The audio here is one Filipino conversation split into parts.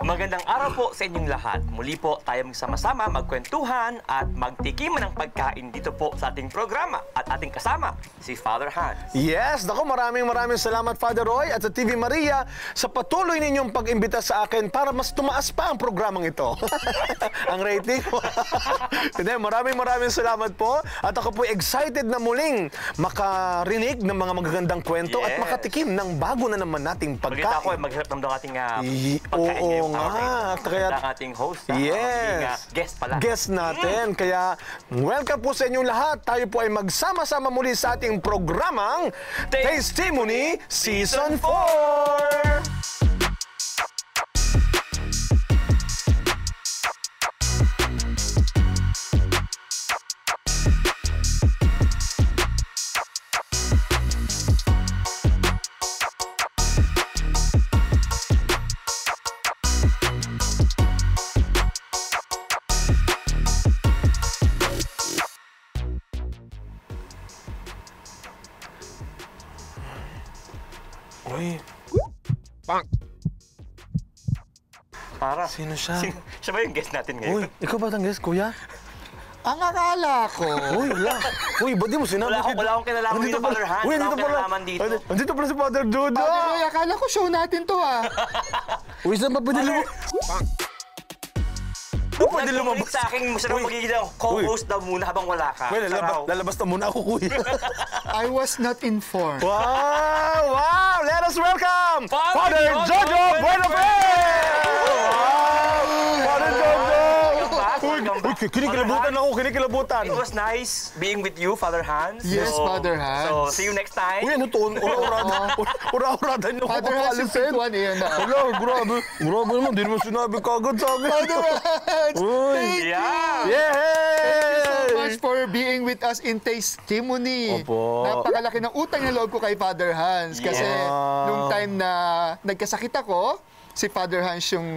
Magandang araw po sa inyong lahat. Muli po tayo magsama-sama, magkwentuhan at magtikiman ng pagkain dito po sa ating programa at ating kasama, si Father Hans. Yes, nako maraming maraming salamat Father Roy at sa TV Maria sa patuloy ninyong pag-imbita sa akin para mas tumaas pa ang programang ito. ang rating. Hindi, maraming maraming salamat po at ako po excited na muling makarinig ng mga magagandang kwento at Yes. makatikim ng bago na naman nating Magkita ko, pagkain. magharap ng ating uh, I- pagkain oo nga, na ito. kaya- Ang ating host, ah, Yes. ah, guest pala. Guest natin. Kaya welcome po sa inyong lahat. Tayo po ay magsama-sama muli sa ating programang Testimony Season 4! Para. Sino siya? Sino- siya ba yung guest natin ngayon? uy, ikaw ba ang guest, kuya? Ang akala ko, Uy, wala. Uy, ba't di mo sinabi? Wala akong- wala akong kinalaman dito, Father Hans. Uy, akong pala. dito. Ay, Nandito pala si Father Jojo. Father Roy, akala ko show natin to ah. Uy, saan ba pwede lumabas? Uy, pwede lumabas. Sa akin, siya naman magiging co-host daw muna habang wala ka. Uy, Sa lalabas, lalabas na muna ako, kuya. I was not informed. Wow! Wow! Let us welcome Father Father Jojo Jojo Uy, kinikilabutan ako, kinikilabutan. It was nice being with you, Father Hans. Yes, Father Hans. So, see you next time. Uy, ano to? Ura-urada. Ura-urada niyo ako Father Hans, yung kakalisin. pintuan iyon na. Wala, grabe. Grabe naman, di naman sinabi kagad sa akin. Father Hans, Uy! Yeah! Yay! so much for being with us in Testimony. Opo. Napakalaki ng utang na loob ko kay Father Hans. Kasi Yeah. nung time na nagkasakit ako, si Father Hans yung...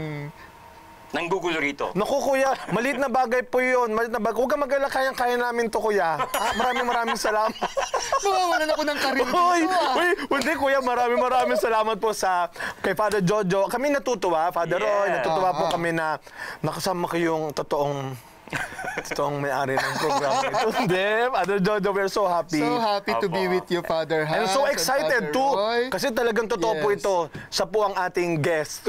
Nanggugulo rito. Naku kuya, maliit na bagay po yun. Maliit na bagay. Huwag kang mag-alala, kayang-kaya namin to kuya. Ah, maraming maraming salamat. Mawawalan ako ng karir dito Uy, ah. uy, hindi kuya, maraming maraming salamat po sa kay Father Jojo. Kami natutuwa, Father Roy, Yeah. natutuwa po kami na nakasama kayong totoong totoong may-ari ng programa ito. Hindi, Father Jojo, we're so happy. So happy to be with you, Father I'm Hans. so and excited Father too. Roy. Kasi talagang totoo po Yes. ito. Siya po ang ating guest.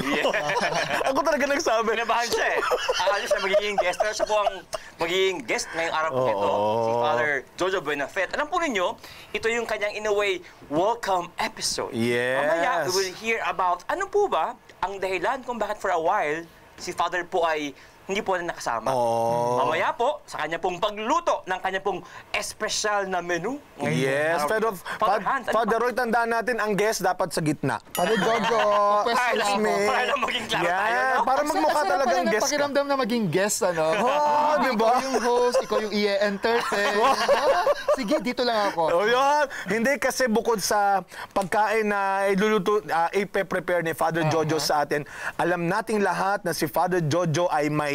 Ako talaga nagsabi. Kinabahan siya eh. Akala siya magiging guest. Pero siya po ang magiging guest ngayong araw po ito. Si Father Jojo Buenafet. Alam po ninyo, ito yung kanyang in a way welcome episode. Yes. Mamaya, we will hear about ano po ba ang dahilan kung bakit for a while si Father po ay hindi po na nakasama. Oh. Mamaya po, sa kanya pong pagluto ng kanya pong espesyal na menu. ngayong Yes, araw. pero Father Fa- Hans, ano Father? Roy, tandaan natin, ang guest dapat sa gitna. Father Jojo, Para lang, me. para lang maging klaro Yeah, tayo, no? para Ang magmukha talagang guest ka. pakiramdam na maging guest, ano? Oo, di ba? Ikaw yung host, ikaw yung i-entertain. Sige, dito lang ako. O yun, hindi kasi bukod sa pagkain na iluluto, uh, ipe-prepare ni Father Jojo sa atin, alam nating lahat na si Father Jojo ay may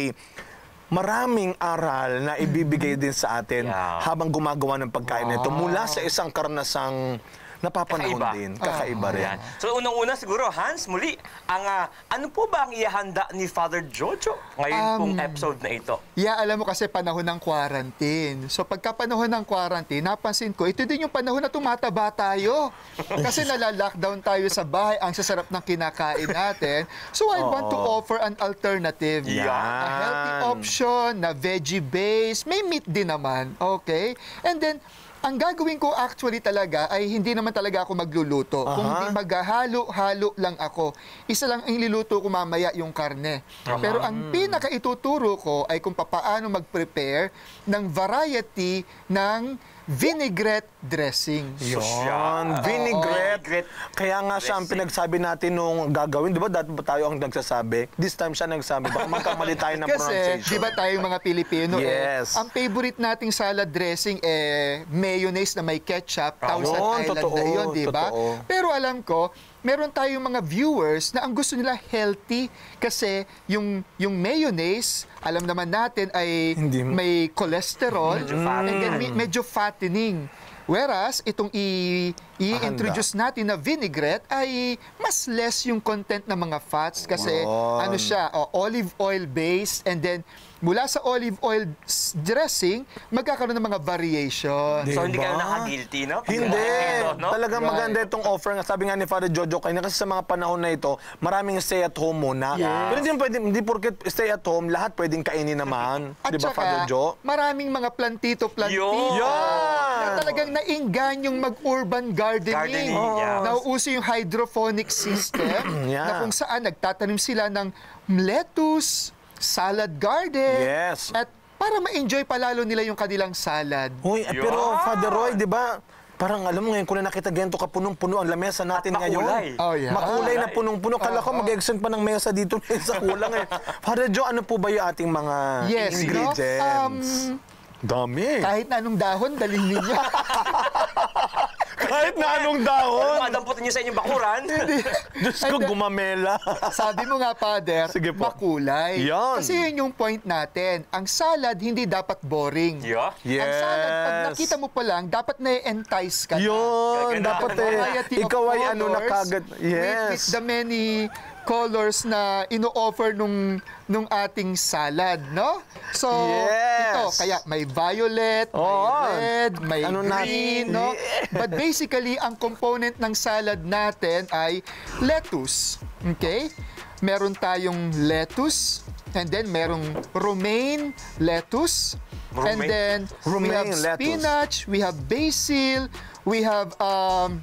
maraming aral na ibibigay din sa atin Yeah. habang gumagawa ng pagkain nito mula sa isang karnasang napapanahon Kakaiba. din. Kakaiba rin. Ayan. So unang-una siguro, Hans, muli, ang ah, ano po ba ang ihahanda ni Father Jojo ngayon pong Um, episode na ito? Yeah, alam mo kasi panahon ng quarantine. So pagka panahon ng quarantine, napansin ko, ito din yung panahon na tumataba tayo. Kasi nala-lockdown tayo sa bahay, ang sasarap ng kinakain natin. So I want to offer an alternative. Yan. A healthy option na veggie-based. May meat din naman, okay? And then, ang gagawin ko actually talaga ay hindi naman talaga ako magluluto. Kung Aha. hindi maghahalo-halo lang ako. Isa lang ang iluluto ko mamaya yung karne. Pero ang pinaka ituturo ko ay kung papaano mag-prepare ng variety ng vinaigrette dressing. Yun, Yan. vinaigrette. Kaya nga siya ang pinagsabi natin nung gagawin. Di ba dati ba tayo ang nagsasabi? This time siya nagsabi. Baka magkamali tayo ng Kasi, pronunciation. di ba tayong mga Pilipino, Yes. eh, ang favorite nating salad dressing, eh, mayonnaise na may ketchup, Thousand Island totoo, na yun, di ba? Pero alam ko, meron tayong mga viewers na ang gusto nila healthy kasi yung yung mayonnaise, alam naman natin ay Hindi may cholesterol Medyo and then me- medyo fattening. Whereas, itong i- i-introduce natin na vinaigrette ay mas less yung content ng mga fats kasi Yun. ano siya, oh, olive oil based and then mula sa olive oil dressing, magkakaroon ng mga variation. Di So, hindi ka ba? nakaka-guilty, no? Pag Hindi. ito, no? Talagang Right. maganda itong offer. Sabi nga ni Father Jojo kanina kasi sa mga panahon na ito, maraming stay at home muna. Yes. Pero hindi pwede, hindi porket stay at home, lahat pwedeng kainin naman. At Di ba, saka, Father Jo? maraming mga plantito-plantito. Yun. Yan! Na talagang nainggan yung mag-urban gardening. Gardening, yeah. Nauuso yung hydroponic system Yeah. na kung saan nagtatanim sila ng lettuce, salad garden. Yes. At para ma-enjoy palalo nila yung kanilang salad. Uy, Yan. pero Father Roy, di ba? Parang alam mo ngayon, kung na nakita ganito ka punong-puno ang lamesa natin At ngayon. Oh, yeah. Makulay na Makulay. punong-puno. Kala ko Oo. mag-extend pa ng mesa dito sa kulang eh. Father Jo, ano po ba yung ating mga Yes, no? ingredients? Um, Dami. Kahit na anong dahon, dalhin ninyo. Kahit na anong Ano dahon. mga damputin nyo sa inyong bakuran? Diyos ko, gumamela. Sabi mo nga, Father, Sige po. makulay. Yan. Kasi yun yung point natin. Ang salad, hindi dapat boring. yeah. Yes. Ang salad, pag nakita mo pa lang, dapat na-entice ka na. Yun, dapat eh. Variety of Ikaw ay ano na colors kagad. With, with Yes. the many colors na ino-offer nung nung ating salad, no? So, Yes. ito, kaya may violet, Oo. may red, may Ano green, no? But basically, ang component ng salad natin ay lettuce. Okay? Meron tayong lettuce, and then merong romaine lettuce, and Romaine? then we have Romaine lettuce. spinach, we have basil, we have um,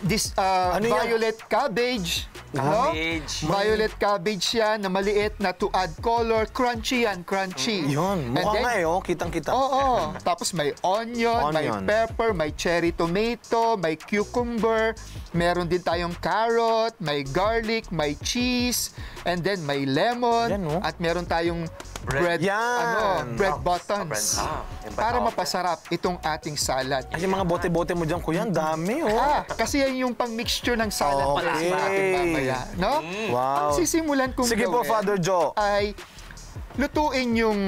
this uh, Ano yan? violet cabbage. no? Cabbage. Violet cabbage yan na maliit na to add color. Crunchy yan, crunchy. Yun, And mukha then- nga eh, oh. Kitang-kita. Oo. Tapos may onion, may Onion. pepper, may cherry tomato, may cucumber, meron din tayong carrot, may garlic, may cheese, and then may lemon, Yan, oh. at meron tayong bread, Bread. Yan. ano, bread Ah, buttons. bread. Ah, para mapasarap itong ating salad. Ay, yung mga bote-bote mo dyan, kuya, ang dami, oh. Ah, kasi yan yung pang-mixture ng salad Okay. na natin mamaya. No? Wow. Ang sisimulan kong Sige po, gawin Father Joe. ay lutuin yung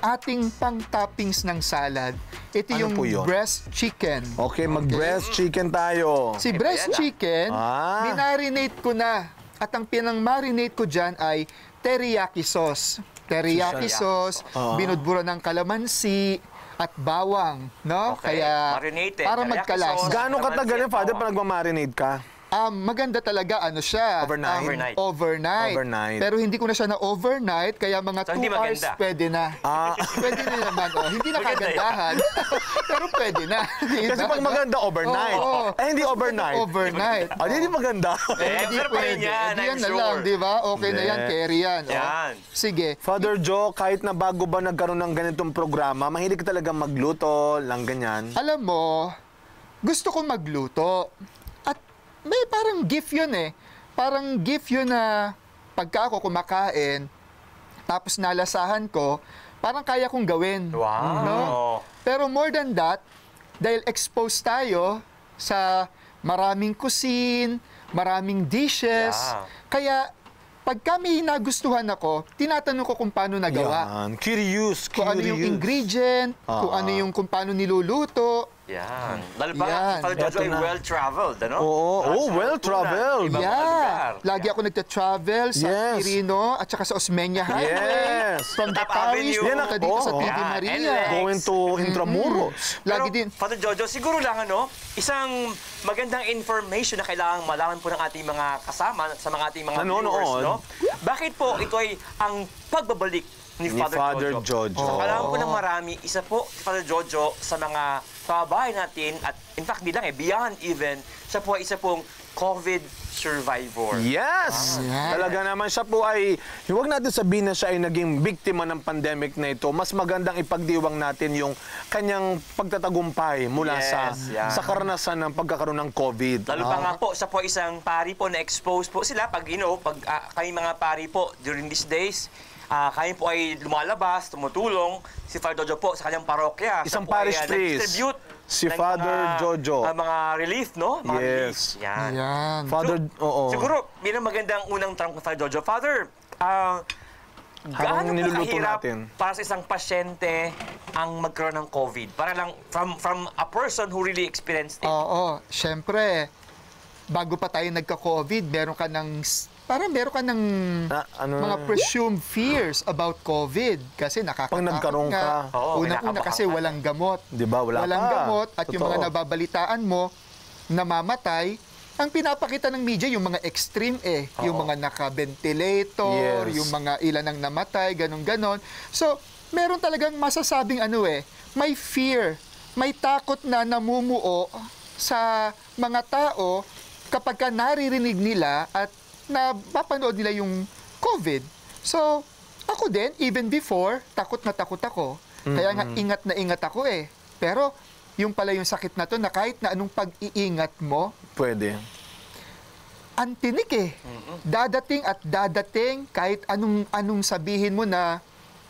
ating pang-toppings ng salad. Ito Ano yung po yun? breast chicken. Okay, mag-breast chicken tayo. Si breast yan, ah. chicken, Ah. minarinate ko na. At ang pinang-marinate ko dyan ay teriyaki sauce. Teriyaki sauce, Ah. binudbura ng kalamansi, at bawang, no? Okay, Kaya marinated, para magkalas. Gaano katagal yun, Father, pag nagmamarinate ka? Um, maganda talaga ano siya. Overnight? um, Overnight. overnight. Overnight. Pero hindi ko na siya na overnight, kaya mga So, 2 hindi hours maganda. pwede na. Ah. pwede na naman. Oh. Hindi na kagandahan. pero pwede na. Kasi ba? pag maganda, overnight. Oo. Eh, hindi overnight. Overnight. Ah, hindi maganda. Eh, Hindi pwede. yan, Hindi yan na sure. lang, di ba? Okay na yan, carry yan. oh. Yan. Sige. Father Joe, kahit na bago ba nagkaroon ng ganitong programa, mahilig ka talaga magluto, lang ganyan. Alam mo, gusto ko magluto. May parang gift yun eh. Parang gift yun na pagka ako kumakain, tapos nalasahan ko, parang kaya kong gawin. Wow. No? Pero more than that, dahil exposed tayo sa maraming cuisine, maraming dishes, Yeah. kaya pag kami nagustuhan ako, tinatanong ko kung paano nagawa. Yan. Curious, curious. Kung ano yung ingredient, kung Ah. ano yung kung paano niluluto. Yan. Lalo pa, Yan. Jojo ay well-traveled, ano? Oo, oh, well-traveled. Yeah. Lagi ako nagta-travel sa Yes. Quirino at saka sa Osmeña Highway. Yes. From the Paris, punta ako. dito sa Yan, Maria. Going to Intramuros. Lagi Pero, din. Father Jojo, siguro lang ano, isang magandang information na kailangan malaman po ng ating mga kasama, sa mga ating mga Nanonood. viewers, no? Bakit po ito ay ang pagbabalik ni, Ni Father, Father Jojo? Jojo. So, alam ko ng marami, isa po si Father Jojo sa mga kababayan natin at in fact, di lang eh, beyond even, siya po ay isa pong COVID survivor. Yes! Ah. Talaga naman siya po ay, huwag natin sabihin na siya ay naging biktima ng pandemic na ito. Mas magandang ipagdiwang natin yung kanyang pagtatagumpay mula Yes, sa yeah. sa karanasan ng pagkakaroon ng COVID. Lalo pa nga po, sa po isang pari po na expose po sila pag, you know, pag ah, kami mga pari po during these days, ah, kami po ay lumalabas, tumutulong, si Father Jojo po sa kanyang parokya. Isang po ay, parish ah, priest. nag-distribute Si ng Father mga, Jojo. ah, mga relief, no? Mga Yes. relief. Yan. Yan. Father, oo. Siguro, bilang magandang unang tanong ko, Father Jojo, Father, ah, gaano po niluluto kahirap natin. para sa isang pasyente ang magkaroon ng COVID? Para lang from from a person who really experienced it. Oo, syempre, bago pa tayo nagka-COVID, meron ka ng, parang meron ka ng Ah, ano mga na? presumed fears about COVID. Kasi nakakatakot Pag nagkaroon ka. Oo, Unang-una kasi ka. walang gamot. Di ba? Wala walang pa. gamot at yung Totoo. mga nababalitaan mo, namamatay, ang pinapakita ng media yung mga extreme eh, yung Oo. mga naka-ventilator, Yes. yung mga ilan ang namatay, ganun-ganon. So, meron talagang masasabing ano eh, may fear, may takot na namumuo sa mga tao kapag ka naririnig nila at napapanood nila yung COVID. So, ako din, even before, takot na takot ako. Kaya nga, ingat na ingat ako eh. Pero, yung pala yung sakit na to na kahit na anong pag-iingat mo, Pwede. ang tinik eh. Dadating at dadating kahit anong anong sabihin mo na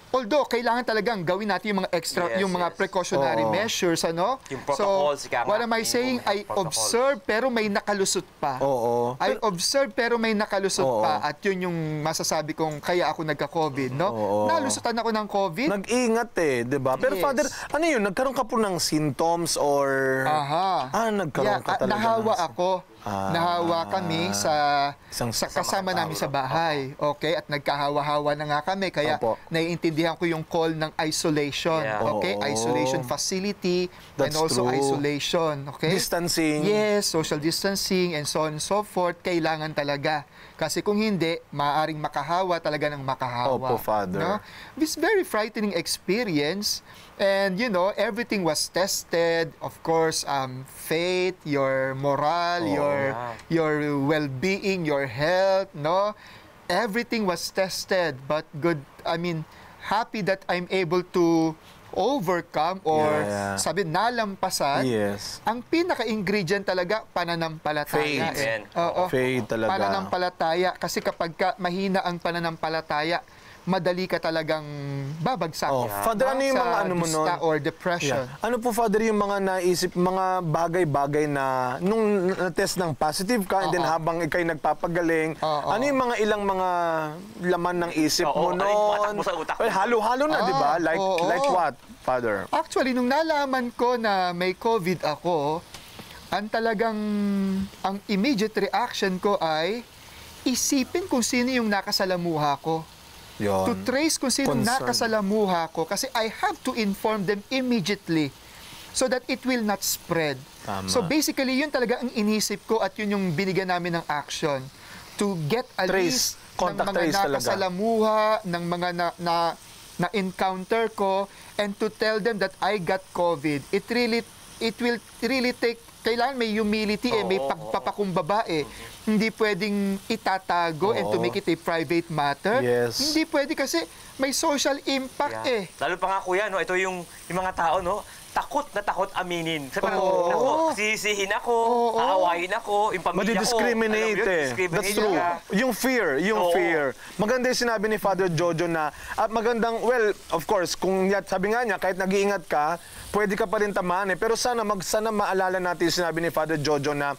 although kailangan talagang gawin natin yung mga extra Yes, yung mga yes. precautionary Oo. measures ano. Yung protocols, so, what am I saying? I observe pero may nakalusot pa. Oo. I observe pero may nakalusot Oo. pa at yun yung masasabi kong kaya ako nagka-COVID, no? Oo. Nalusutan ako ng COVID. Nag-ingat eh, di ba? Pero Yes. Father, ano yun? Nagkaroon ka po ng symptoms or... Aha. Ah, nagkaroon Yeah, ka ah, talaga. nahawa ng- ako. Ah. nahawa kami sa, Isang- sa sa kasama namin sa bahay. Okay? At nagkahawa-hawa na nga kami. Kaya Opo. naiintindihan ko yung call ng isolation. Yeah. Okay? Oo. Isolation facility and That's also true. isolation. Okay? Distancing. Yes, social distancing and so on and so forth. Kailangan talaga. Kasi kung hindi, maaaring makahawa talaga ng makahawa. Opo, Father. No? This very frightening experience. And, you know, everything was tested. Of course, um, faith, your moral, Oo. your, Yeah. your well-being, your health, no? Everything was tested. But good, I mean, happy that I'm able to overcome or Yeah. sabi nalampasan Yes. ang pinaka-ingredient talaga, pananampalataya. Faith. Eh. Oo. Faith talaga. Pananampalataya. Kasi kapag ka mahina ang pananampalataya, madali ka talagang babagsak. Oh, Father, ano yung mga ano mo nun? or depression. Yeah. Ano po, Father, yung mga naisip, mga bagay-bagay na nung na-test ng positive ka and then habang ikay nagpapagaling, Oo. ano yung mga ilang mga laman ng isip Oo, mo ano yung noon? mo? Well, halo-halo na, Ah, di ba? Like, oo. like what, Father? Actually, nung nalaman ko na may COVID ako, ang talagang, ang immediate reaction ko ay, isipin kung sino yung nakasalamuha ko. Yun. to trace kung sino Concern. nakasalamuha ko kasi I have to inform them immediately so that it will not spread. Tama. So basically, yun talaga ang inisip ko at yun yung binigyan namin ng action to get a Trace. list ng Contact mga trace talaga. nakasalamuha, ng mga na, na, na encounter ko and to tell them that I got COVID. It really it will really take kailangan may humility eh, may pagpapakumbaba eh. Hindi pwedeng itatago and to Oo. make it a private matter. Yes. Hindi pwede kasi may social impact Yeah. eh. Lalo pa nga kuya, no, ito yung, yung mga tao, no, takot na takot aminin. Kasi parang, Oo. naku, sisihin ako, Oo. aawayin ako, yung pamilya ko. Madidiscriminate eh. discriminate That's true. ka. Yung fear, yung Oo. fear. Maganda yung sinabi ni Father Jojo na, at magandang, well, of course, kung sabi nga niya, kahit nag-iingat ka, pwede ka pa rin tamaan eh. Pero sana, mag, sana maalala natin yung sinabi ni Father Jojo na,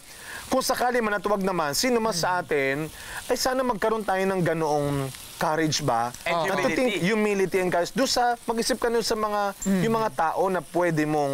kung sakali man at wag naman, sino mas sa atin, ay sana magkaroon tayo ng ganoong courage ba? And to humility. think- humility and courage. Doon sa, mag-isip ka nun sa mga, yung mga tao na pwede mong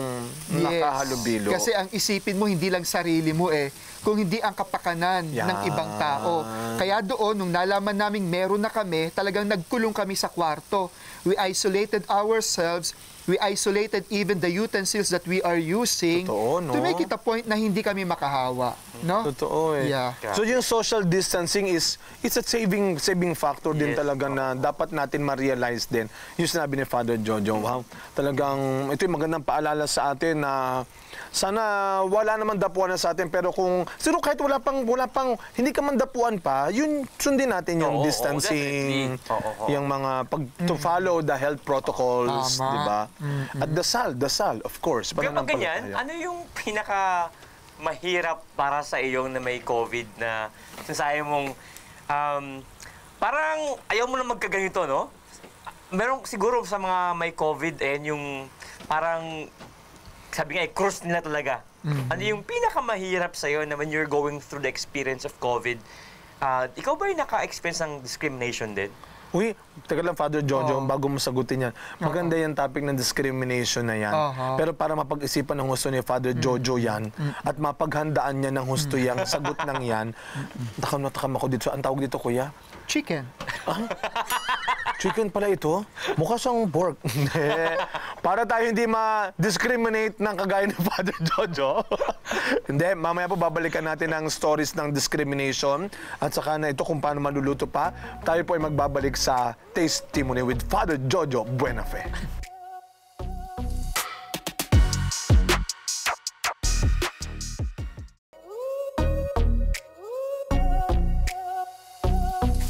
nakahalubilo. Kasi ang isipin mo hindi lang sarili mo eh, kung hindi ang kapakanan Yan. ng ibang tao. Kaya doon, nung nalaman namin meron na kami, talagang nagkulong kami sa kwarto. We isolated ourselves, we isolated even the utensils that we are using Totoo, no? to make it a point na hindi kami makahawa. No? Totoo eh. Yeah. So yung social distancing is it's a saving saving factor din Yes. talaga na dapat natin ma-realize din. Yung sinabi ni Father Jojo, wow, talagang ito yung magandang paalala sa atin na sana wala naman dapuan na sa atin pero kung siguro kahit wala pang wala pang hindi ka man dapuan pa, yun sundin natin yung Oo, distancing. Oo, oo. yung mga pag to follow the health protocols, di ba? At dasal, dasal, of course. Kaya pag ganyan, ano yung pinaka mahirap para sa iyong na may COVID na sinasabi mong um, parang ayaw mo na magkaganito, no? Meron siguro sa mga may COVID eh, yung parang sabi nga, eh, cruise nila talaga. Ano yung pinakamahirap sa'yo na when you're going through the experience of COVID, ah, ikaw ba yung naka-experience ng discrimination din? Uy, teka lang, Father Jojo, bago mo sagutin yan. Maganda yung topic ng discrimination na yan. Aha. Pero para mapag-isipan ng husto ni Father Jojo yan, at mapaghandaan niya ng husto yang sagot ng yan, takam na takam ako dito. Ang tawag dito, kuya? Chicken. Chicken pala ito? Mukha siyang pork. Para tayo hindi ma-discriminate ng kagaya ni Father Jojo. hindi, mamaya po babalikan natin ang stories ng discrimination at saka na ito kung paano maluluto pa. Tayo po ay magbabalik sa Testimony with Father Jojo Buenafe.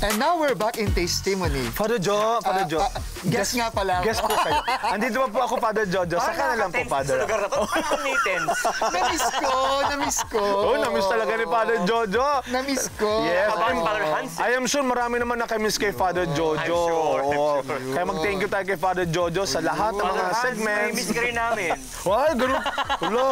And now we're back in testimony. Father Jo, Father Ah, Jo. ah, guess nga pala ako. Guess po kayo. Andito pa po ako, Father Jojo. Saka na lang po, Parang Father. Sa lugar na to, parang meetings. na-miss ko, na-miss ko. Oh, na-miss talaga ni Father Jojo. Na-miss ko. Yes, I'm- Father Hans. I am sure marami naman nakamiss kay Father Jojo. I'm sure, I'm Oo. sure. Kaya mag-thank you tayo kay Father Jojo sa lahat ng mga Hans, may segments. miss ka rin namin. Why, ganun. Hulo.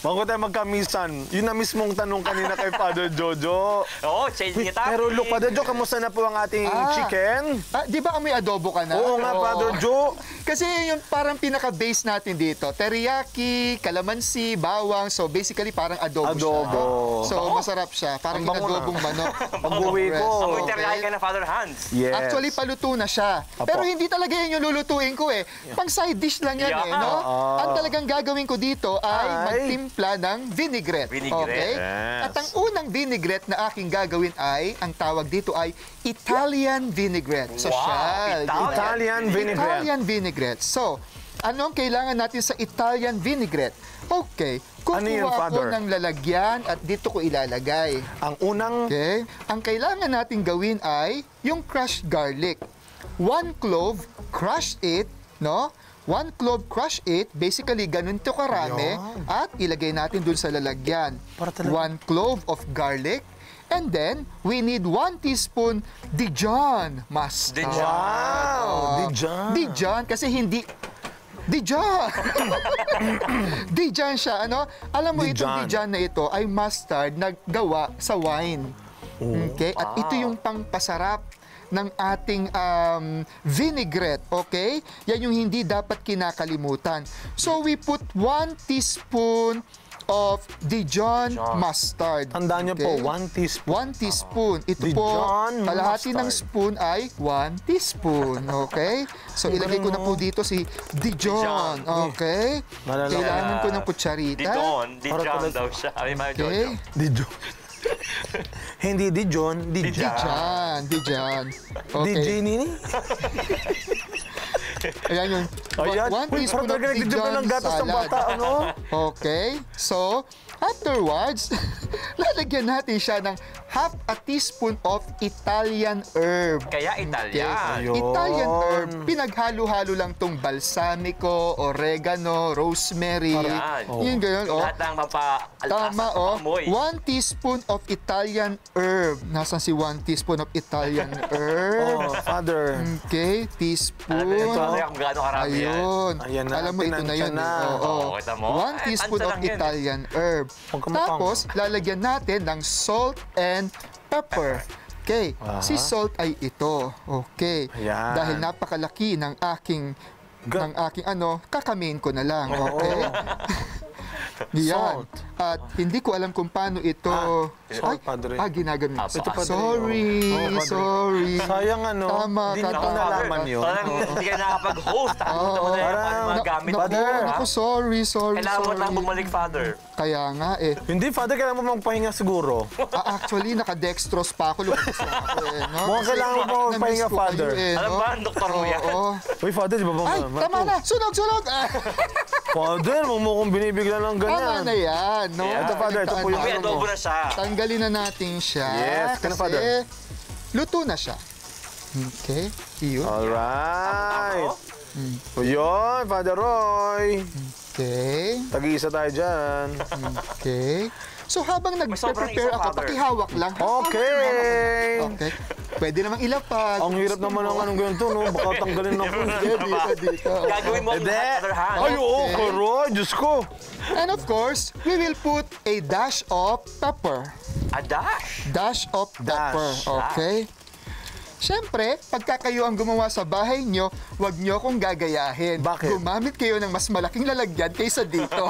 Bago tayo magkamisan. Yun na mismong tanong kanina kay Father Jojo. Oo, change niya pero look, Father Jo, kamusta na po ang ating Ah. chicken? Ah, di ba amoy adobo ka na? Oo nga, Father Jo. Kasi yung parang pinaka-base natin dito, teriyaki, kalamansi, bawang. So basically parang adobo, Adobo. siya. So masarap siya. Parang Ang bango na. inadobong manok. Pag-uwi ko. Amoy Okay. teriyaki ka na, Father Hans. Yes. Actually, paluto na siya. Apo. Pero hindi talaga yan yung lulutuin ko eh. Pang side dish lang yan Yeah. eh, no? Ah. Ang talagang gagawin ko dito ay, Ay. magtimpla ng vinaigrette. Vinaigrette. Okay? Yes. At ang unang vinaigrette na aking gagawin ay, ang tawag dito ay Italian vinaigrette. Wow, Social. Italian. Italian vinaigrette. Italian vinaigrette. So, anong kailangan natin sa Italian vinaigrette? Okay, kukuha Ano yun, ako Father? ng lalagyan at dito ko ilalagay. Ang unang... Okay? Ang kailangan natin gawin ay yung crushed garlic. One clove, crush it, no? One clove, crush it. Basically, ganun to karami. Ayan. At ilagay natin dun sa lalagyan. One clove of garlic. And then, we need one teaspoon Dijon mustard. Dijon. Wow! Dijon. Dijon kasi hindi Dijon! Dijon siya, ano? Alam mo, itong Dijon. Dijon na ito ay mustard na gawa sa wine. Okay? At ito yung pangpasarap ng ating um, vinaigrette, okay? Yan yung hindi dapat kinakalimutan. So, we put one teaspoon of Dijon Dijon. mustard. Tandaan niyo Okay? po, one teaspoon. One teaspoon. Ito po, Dijon kalahati ng spoon ay one teaspoon. Okay? So, ilagay ko na po dito si Dijon. Dijon. Okay? Malala- Kailangan ko ng kutsarita. Dijon talaga- daw siya. Ay, mga Okay? Dijon. Hindi Dijon, Dijon. Dijon. Dijon. Okay. DJ Nini? Ayan yung Ayan. one Uy, teaspoon of na ng gatas ng salad. bata, ano? Okay? So, afterwards, lalagyan natin siya ng half a teaspoon of Italian herb. Kaya Italian. Ayun. Italian herb, pinaghalo-halo lang tong balsamico, oregano, rosemary. Yan. Yun ganyan, oh. Lahat ng mapa... Tama, oh. One teaspoon of Italian herb. Nasaan si one teaspoon of Italian herb? Oh, Father. Okay, Alam mo teaspoon. yun, Father, kung gaano karami yan. Ayun. Ayan na, Alam mo, ito na yun. na. eh. Oo. Oo, kita mo? One teaspoon of eh. Italian herb. Tapos, lalagyan natin ng salt and pepper. Okay. Aha. Si salt ay ito. Okay. Ayan. Dahil napakalaki ng aking Ga- ng aking ano, kakamin ko na lang. Okay. Yan. Salt. At hindi ko alam kung paano ito... salt, Padre. ah, ginagamit. Ito, Padre. Sorry, Oh, Padre. sorry. Sayang ano, Tama hindi ka, niyo tama. po nalaman yun. Parang hindi ka nakapag-host. Nakalimutan mo na yung Parang- mga gamit Naku, mo. Father, ha? naku, sorry, sorry, Kailangan mo sorry. lang bumalik, Father. Kaya nga eh. Hindi, Father, kailangan mo magpahinga siguro. Ah, actually, naka-dextrose pa ako. Lumabas ako eh. No? Mukhang kailangan mo magpahinga, kayo Father. Eh, Alam no? ba, ang doktor mo yan? Oo. Uy, Father, di ba ba? Ay, tama na! Sunog, sunog! Ah, Father, huwag mo kong binibigla ng tama ganyan. na yan. No? Yeah. Ito, Father, ito po yung ano mo. adobo na siya. Tanggalin na natin siya. Yes, kaya, kasi Father. luto na siya. Okay, yun. Alright. Tama O yun, Father Roy. Okay, Tag-iisa tayo dyan. okay. So habang isa, ako, pakihawak lang. Okay. Okay. Pwede namang ilapag. Ang hirap naman ng anong ganito, no? Baka tanggalin ako. Dito, dito, dito. Gagawin mo ang Father Hans. Ay, oo, Okay. Roy. Diyos ko. And of course, we will put a dash of pepper. A dash. Dash of pepper. Okay? Siyempre, pagka kayo ang gumawa sa bahay nyo, huwag nyo akong gagayahin. Bakit? Gumamit kayo ng mas malaking lalagyan kaysa dito.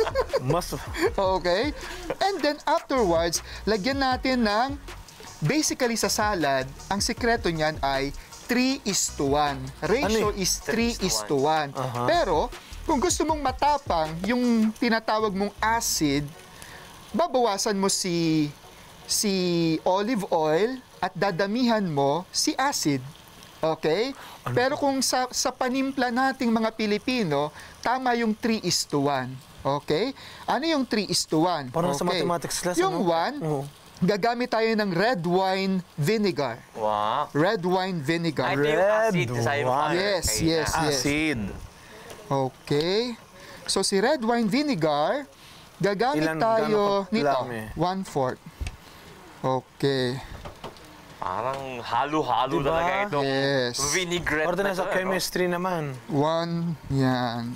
Mas... okay? And then afterwards, lagyan natin ng, basically sa salad, ang sikreto niyan ay 3 is to 1. Ratio Ano is 3 is to 1. Aha. Pero, kung gusto mong matapang, yung tinatawag mong acid, babawasan mo si si olive oil at dadamihan mo si acid. Okay? Pero kung sa, sa panimpla nating mga Pilipino, tama yung 3 is to 1. Okay? Ano yung 3 is to 1? Parang sa Okay. mathematics class, Yung ano? 1, Oo. gagamit tayo ng red wine vinegar. Wow. Red wine Ay, vinegar. yung Red acid. Wine. Yes, kanina. yes. Acid. Okay. So si red wine vinegar, gagamit Ilan- tayo nito. kadami? One fourth. Okay. Parang halo-halo Diba? talaga itong Yes. vinaigrette Order na sa ano? chemistry naman. One, yan.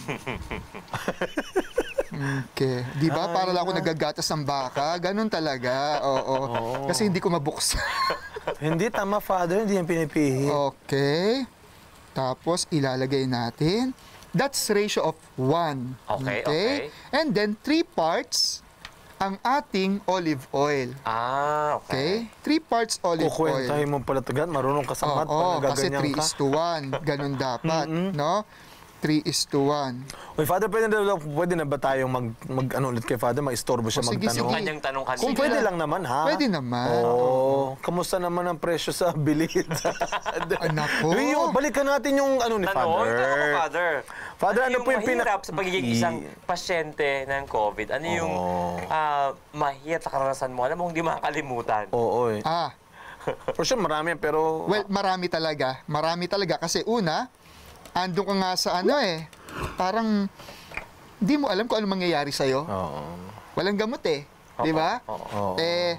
Okay. Di ba? Para lang ako nagagatas ng baka. Ganun talaga. Oo. Kasi hindi ko mabuksan. hindi, tama, Father. Hindi yan pinipihit. okay. Tapos ilalagay natin. That's ratio of 1. Okay, okay. And then 3 parts ang ating olive oil. Ah, okay. Okay? 3 parts olive oil. Kukwentahin mo pala tagad. Marunong ka sa Oo, math pag kasi nagaganyan 3 ka. is to 1. Ganun dapat, no? 3 is to 1. Uy, Father, pwede na, pwede na ba tayong mag, mag ano ulit kay Father? Mag-istorbo siya O, sige, magtanong. sige. Kanyang tanong kanina. Kung pwede lang naman, ha? Pwede naman. Oo. Kamusta naman ang presyo sa bilid? Anak ko. Uy, yung, balikan natin yung ano ni Tanong, Father. tanong ko, Father. Father, ano yung po yung pinak- mahirap sa pagiging isang pasyente ng COVID? Ano yung Oo. ah, mahirap sa karanasan mo? Alam mo, hindi makakalimutan. Oo, eh. Ah, For sure, marami, pero... well, marami talaga. Marami talaga. Kasi una, andun ka nga sa ano eh. Parang, hindi mo alam kung ano mangyayari sa'yo. Oo. Walang gamot eh. Di ba? Oo. Eh,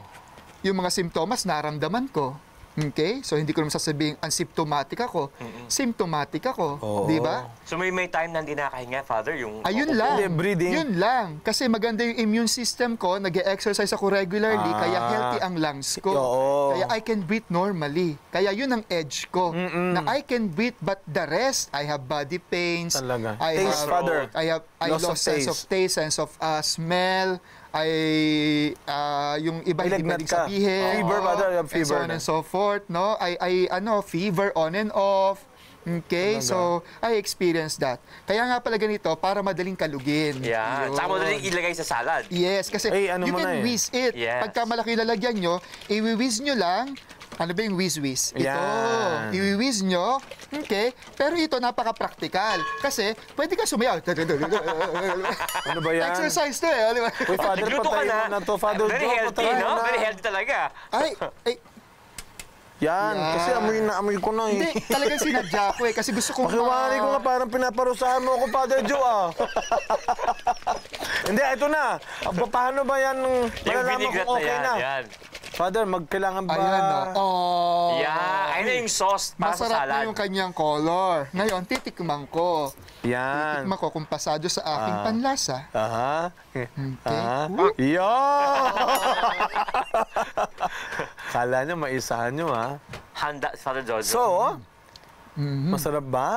yung mga simptomas, naramdaman ko. Okay? So, hindi ko naman sasabihin, unsymptomatic ako. Symptomatic ako. Oo. Di ba? So may may time na hindi nakakahinga, Father? Yung Ayun lang. Hindi, breathing. Yun lang. Kasi maganda yung immune system ko, nag exercise ako regularly, Ah. kaya healthy ang lungs ko. Oo. Kaya I can breathe normally. Kaya yun ang edge ko. Mm-mm. Na I can breathe, but the rest, I have body pains. Talaga. I Taste, have, Father. I have I Loss of lost sense taste. of taste, sense of uh, smell. I, ah, yung iba hindi pwedeng sabihin. Fever, Oo. Father, you have And so fever on and so forth, no? I, I, ano, fever on and off. Okay, so I experienced that. Kaya nga pala ganito, para madaling kalugin. Yeah. Tsaka mo daling ilagay sa salad. Yes, kasi Eh, ano you can na eh. whiz it. Yes. Pagka malaki yung lalagyan nyo, i-whiz nyo lang. Ano ba yung whiz-whiz? Ito. Yan. I-whiz nyo. Okay? Pero ito, napaka-practical. Kasi, pwede ka sumayaw. Ano ba yan? Exercise to eh. Uy, Father, patayin na. mo na to. Father, Very healthy, no? Very healthy talaga. Ay, ay, Yan, Yan. kasi amoy na amoy ko na eh. hindi. Talagang sinadya ko eh. Kasi gusto kong... Pakiwari ko nga parang pinaparusahan mo ako, Father Joe, ah. Hindi, ito na. Paano ba yan? Yung Malalaman kung na okay yan. na. Yan. Father, magkailangan ba? Ayan o. Oh. Yeah. Ayun na yung sauce para sa Masarap salad. na yung kanyang color. Ngayon, titikman ko. Yan. Titikman ko kung pasado sa aking Ah. panlasa. Aha. Okay. Woo! Yo! Kala nyo, maisahan nyo, ha? Handa, Father Jojo. So, Mhm. masarap ba?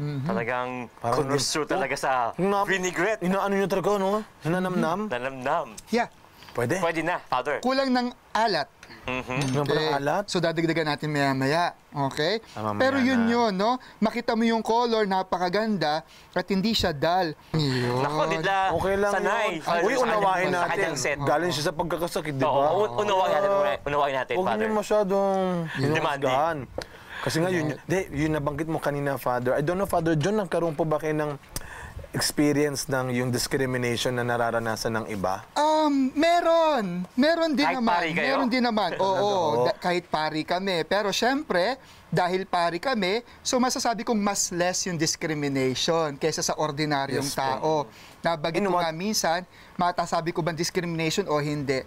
Talagang Parang connoisseur ganito. talaga sa Na- vinaigrette. Inaano nyo talaga, no? Nanamnam? Nanamnam. Yeah. Pwede. Pwede na, Father. Kulang ng alat. Mhm. Yung parang alat? So, dadagdagan natin maya-maya. Okay? Ah, mamaya Pero yun na. yun, no? Makita mo yung color, napakaganda, at hindi siya dull. Yun. Nako, dila Okay lang sanay. yun. Uy, unawain Sa natin. set. Galing siya sa pagkakasakit, di Oo, ba? un- unawain natin. Unawain natin, Huwag Father. niyo masyadong Demanding. Kasi nga, yun, di, yun nabanggit mo kanina, Father. I don't know, Father John, nagkaroon po ba kayo ng experience ng yung discrimination na nararanasan ng iba? Um, meron. Meron din Kahit naman. pari kayo? Meron din naman. Oo, Oo. da- kahit pari kami. Pero syempre, dahil pari kami, so masasabi kong mas less yung discrimination kaysa sa ordinaryong Yes po. tao. Nabagit In ko nga minsan, matasabi ko bang discrimination o hindi.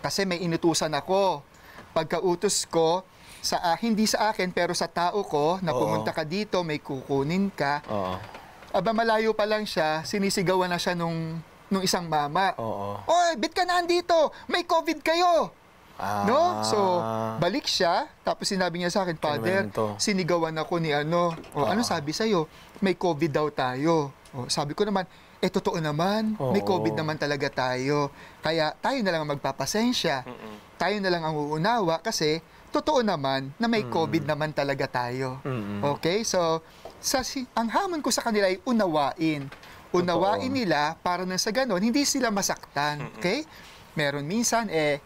Kasi may inutusan ako. Pagkautos ko, sa ah, hindi sa akin pero sa tao ko na Oo. pumunta ka dito, may kukunin ka. Oo. Aba malayo pa lang siya, sinisigawan na siya nung nung isang mama. Oo. Oy, bit ka na andito? May COVID kayo! Ah. No? So, balik siya, tapos sinabi niya sa akin, Father, sinigawan ako ni ano. O, ano sabi sa'yo? May COVID daw tayo. O, sabi ko naman, eh, totoo naman. May Oo. COVID naman talaga tayo. Kaya tayo na lang ang magpapasensya. Tayo na lang ang uunawa kasi totoo naman na may COVID naman talaga tayo. Mm-mm. Okay? So, sa, ang hamon ko sa kanila ay unawain. Unawain nila para na sa ganon, hindi sila masaktan. Okay? Meron minsan, eh,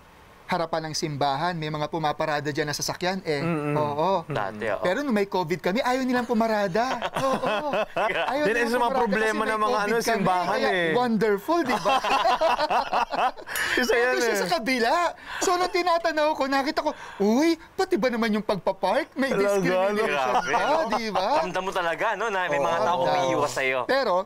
harapan ng simbahan, may mga pumaparada dyan na sasakyan, eh. Oo. Dati, oo. Pero nung may COVID kami, ayaw nilang pumarada. Oo. Ayaw Yan nilang mga problema ng mga COVID ano, kami. simbahan, Kaya eh. Wonderful, di ba? Isa yan Nandun siya eh. sa kabila. So, nung tinatanaw ko, nakita ko, uy, pati ba naman yung pagpapark? May Talaga, discrimination Grabe, pa, di ba? Ramdam mo talaga, no, na may mga Oo, tao daw. umiiwas sa'yo. Pero,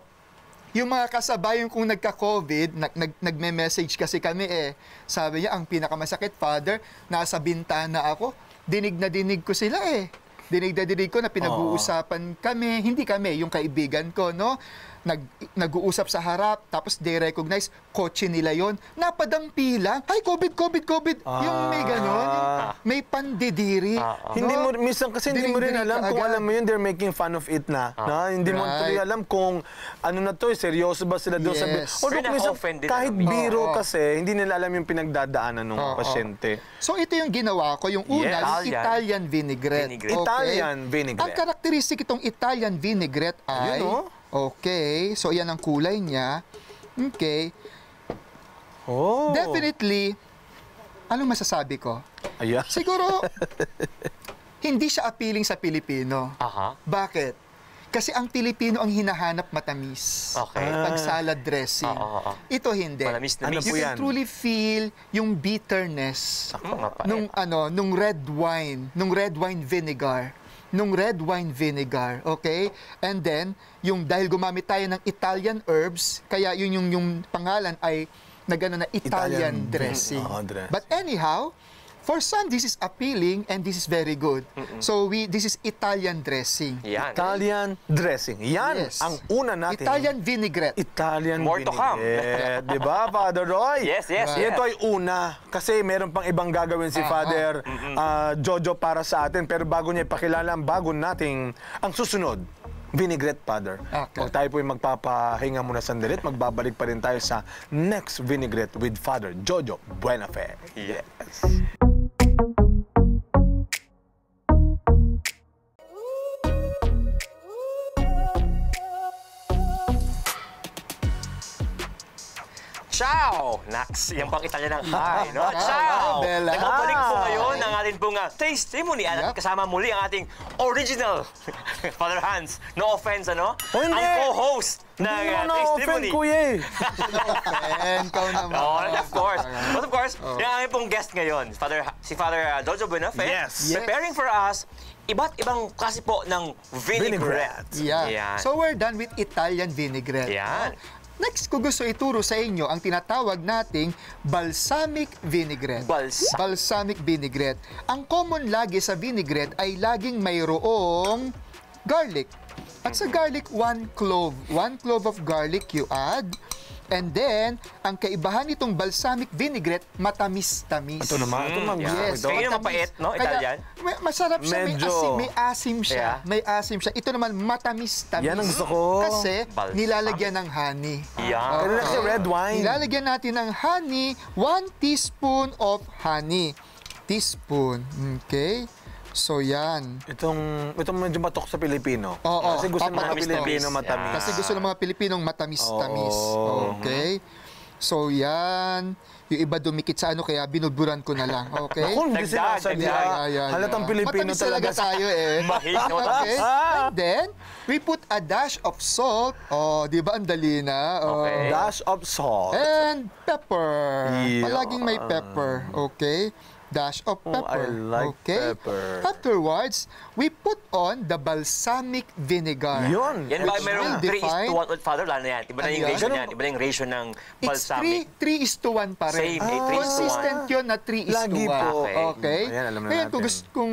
yung mga kasabayan kong nagka-COVID, nag, nag, nagme-message kasi kami eh. Sabi niya, ang pinakamasakit, Father, nasa bintana ako. Dinig na dinig ko sila eh. Dinig na dinig ko na pinag-uusapan kami. Hindi kami, yung kaibigan ko, no? Nag, nag-uusap sa harap, tapos they recognize, kotse nila yon Napadampi lang. Ay, COVID, COVID, COVID. Yung may ganon, yung may pandidiri. Ah, no? Hindi mo minsan kasi hindi mo rin alam kung alam mo yun they're making fun of it na. na hindi mo Right. tuloy alam kung ano na to, eh, seryoso ba sila doon sa Yes. Although Pero minsan, kahit biro Oo. kasi hindi nila alam yung pinagdadaanan ng Oo. pasyente. So ito yung ginawa ko. Yung una, Yes. Italian. Italian vinaigrette. Vinaigrette. Okay? Italian vinaigrette. Ang karakteristik itong Italian vinaigrette ay... Ayun, oh. Okay, so yan ang kulay niya. Okay, Oh. definitely, anong masasabi ko? Ayan. Siguro, hindi siya appealing sa Pilipino. Aha. Bakit? Kasi ang Pilipino ang hinahanap matamis. Okay. Pag salad dressing. Oo, oo. Ito hindi. Malamis na Ano You yan? can truly feel yung bitterness mapait. nung ano, nung red wine, nung red wine vinegar. Nung red wine vinegar, okay? And then, yung dahil gumamit tayo ng Italian herbs, kaya yun yung yung pangalan ay nagano na Italian, Italian dressing. oh, dress. But anyhow, for some this is appealing and this is very good. So we this is Italian dressing. Yan. Italian dressing. Yan Yes. ang una natin. Italian vinaigrette. Italian More to come. vinaigrette. Di ba, Father Roy? Yes, yes, Right. yes. Ito ay una. Kasi meron pang ibang gagawin si Ah, Father ah, Jojo para sa atin. Pero bago niya ipakilala ang bago nating, ang susunod, vinaigrette, Father. Okay. Huwag tayo po yung magpapahinga muna sandali at magbabalik pa rin tayo sa next vinaigrette with Father Jojo Buenafe. Yes. Ciao! Nax, yan pang Italya ng hi, no? Ciao! Bella. Nagbabalik po ngayon ang ating pong uh, testimony at Yep. kasama muli ang ating original Father Hans. No offense, ano? Oh, hindi. Ang co-host ng Hindi uh, mo na-offend, testimony. kuya eh. And ikaw naman. Oh, of course. But of course, yung aming pong guest ngayon, Father, si Father uh, Dojo Buenafe, Yes. Preparing for us iba't ibang klase po ng vinaigrette. Yeah. Yan. So we're done with Italian vinaigrette. Yan. no? Next ko gusto ituro sa inyo ang tinatawag nating balsamic vinaigrette. Balsa- balsamic vinaigrette. Ang common lagi sa vinaigrette ay laging mayroong garlic. At sa garlic, one clove. One clove of garlic you add. And then, ang kaibahan nitong balsamic vinaigrette, matamis-tamis. Ito naman. Ito naman. Yes. ito. Kaya mapait, no? Kaya, Italian? may- masarap siya, may Medyo. asim, may asim siya. Yeah. May asim siya. Ito naman, matamis-tamis. Yan ang gusto ko. Kasi, Balsamic. nilalagyan ng honey. Yan. Pero kasi red wine. Nilalagyan natin ng honey, 1 teaspoon of honey. Teaspoon. Okay? So, yan. Itong, itong medyo matok sa Pilipino. Oo, Kasi gusto ng mga Pilipino tamis. matamis. Yeah. Kasi gusto ng mga Pilipinong matamis-tamis. Oo. Okay? So, yan. Yung iba dumikit sa ano, kaya binuburan ko na lang. Okay? Ako, hindi. Yeah, yeah, Halatang yeah. Pilipino Matamis talaga. tayo eh. Matamis. okay? And then, we put a dash of salt. Oh, di ba ang dali na? Oh. Okay. Dash of salt. And pepper. Yeah. Palaging may pepper. Okay? Dash of Oh, pepper. I like okay? pepper. Afterwards, we put on the balsamic vinegar. Yun. Yan ba will 3 is define- to 1 with Father? Lalo na yan. Iba na yung ratio niyan. Iba na yung ratio ng It's 3, balsamic. 3 is to 1 pa rin. Same, eh, 3 is to Consistent yun na 3 is Lagi to 1. po. Okay. Okay? Ayan, alam na Ngayon, kung kung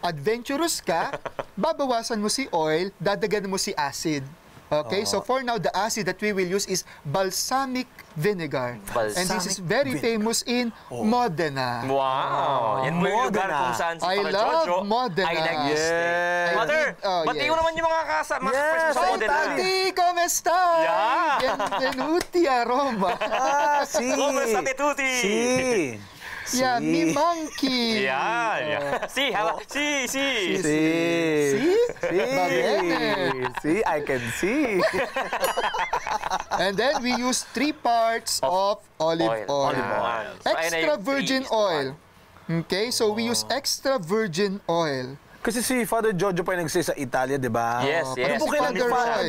adventurous ka, babawasan mo si oil, dadagan mo si acid. Okay, so for now, the acid that we will use is balsamic vinegar. And this is Balsamic very famous in Modena. Wow! Yan mo yung lugar Modena. kung saan si I Father love Jojo Modena. ay nag-stay. Yes. Father, I did- oh, batiin yes. mo naman yung mga kasa, mga Yes, friends mo sa ay, Modena. Tutti, come stai? Yeah. Benvenuti a Roma. Ah, si. Come state tutti? Si. Yeah, mi monkey. Hala, si, si. Si. See? Si. Va bene. Si, I can see. And then we use three parts of olive oil. Oil. Extra virgin oil. Okay, so we use extra virgin oil. Kasi si Father Jojo pa yung nagsay sa Italia, di ba? Yes, Oh, yes. Ano po Roy.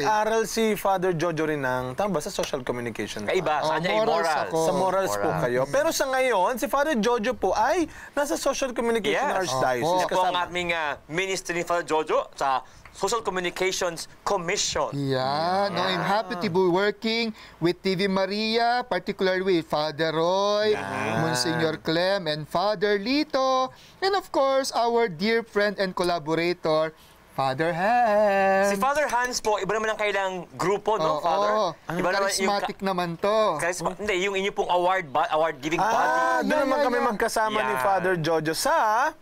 nag-aral si Father Jojo rin ng, tama ba, sa social communication? Kaiba, Oh, sa kanya ay morals morals. ako. Sa morals po Moral. kayo. Pero sa ngayon, si Father Jojo po ay nasa social communication Yes. archdiocese. Opo. Siya po ang Kasama. aming ah, ministry ni Father Jojo sa Social Communications Commission. Yeah, no, I'm happy to be working with TV Maria, particularly with Father Roy, Monsignor Clem, and Father Lito, and of course, our dear friend and collaborator, Father Hans. Si Father Hans po, iba naman ang kailang grupo, no, Oo, Father? ang Iba naman yung... charismatic naman to. Charisma, hindi, yung inyo pong award, award-giving Ah, body. doon Yeah, naman yeah, kami yeah. magkasama ni Yeah. Father Jojo sa...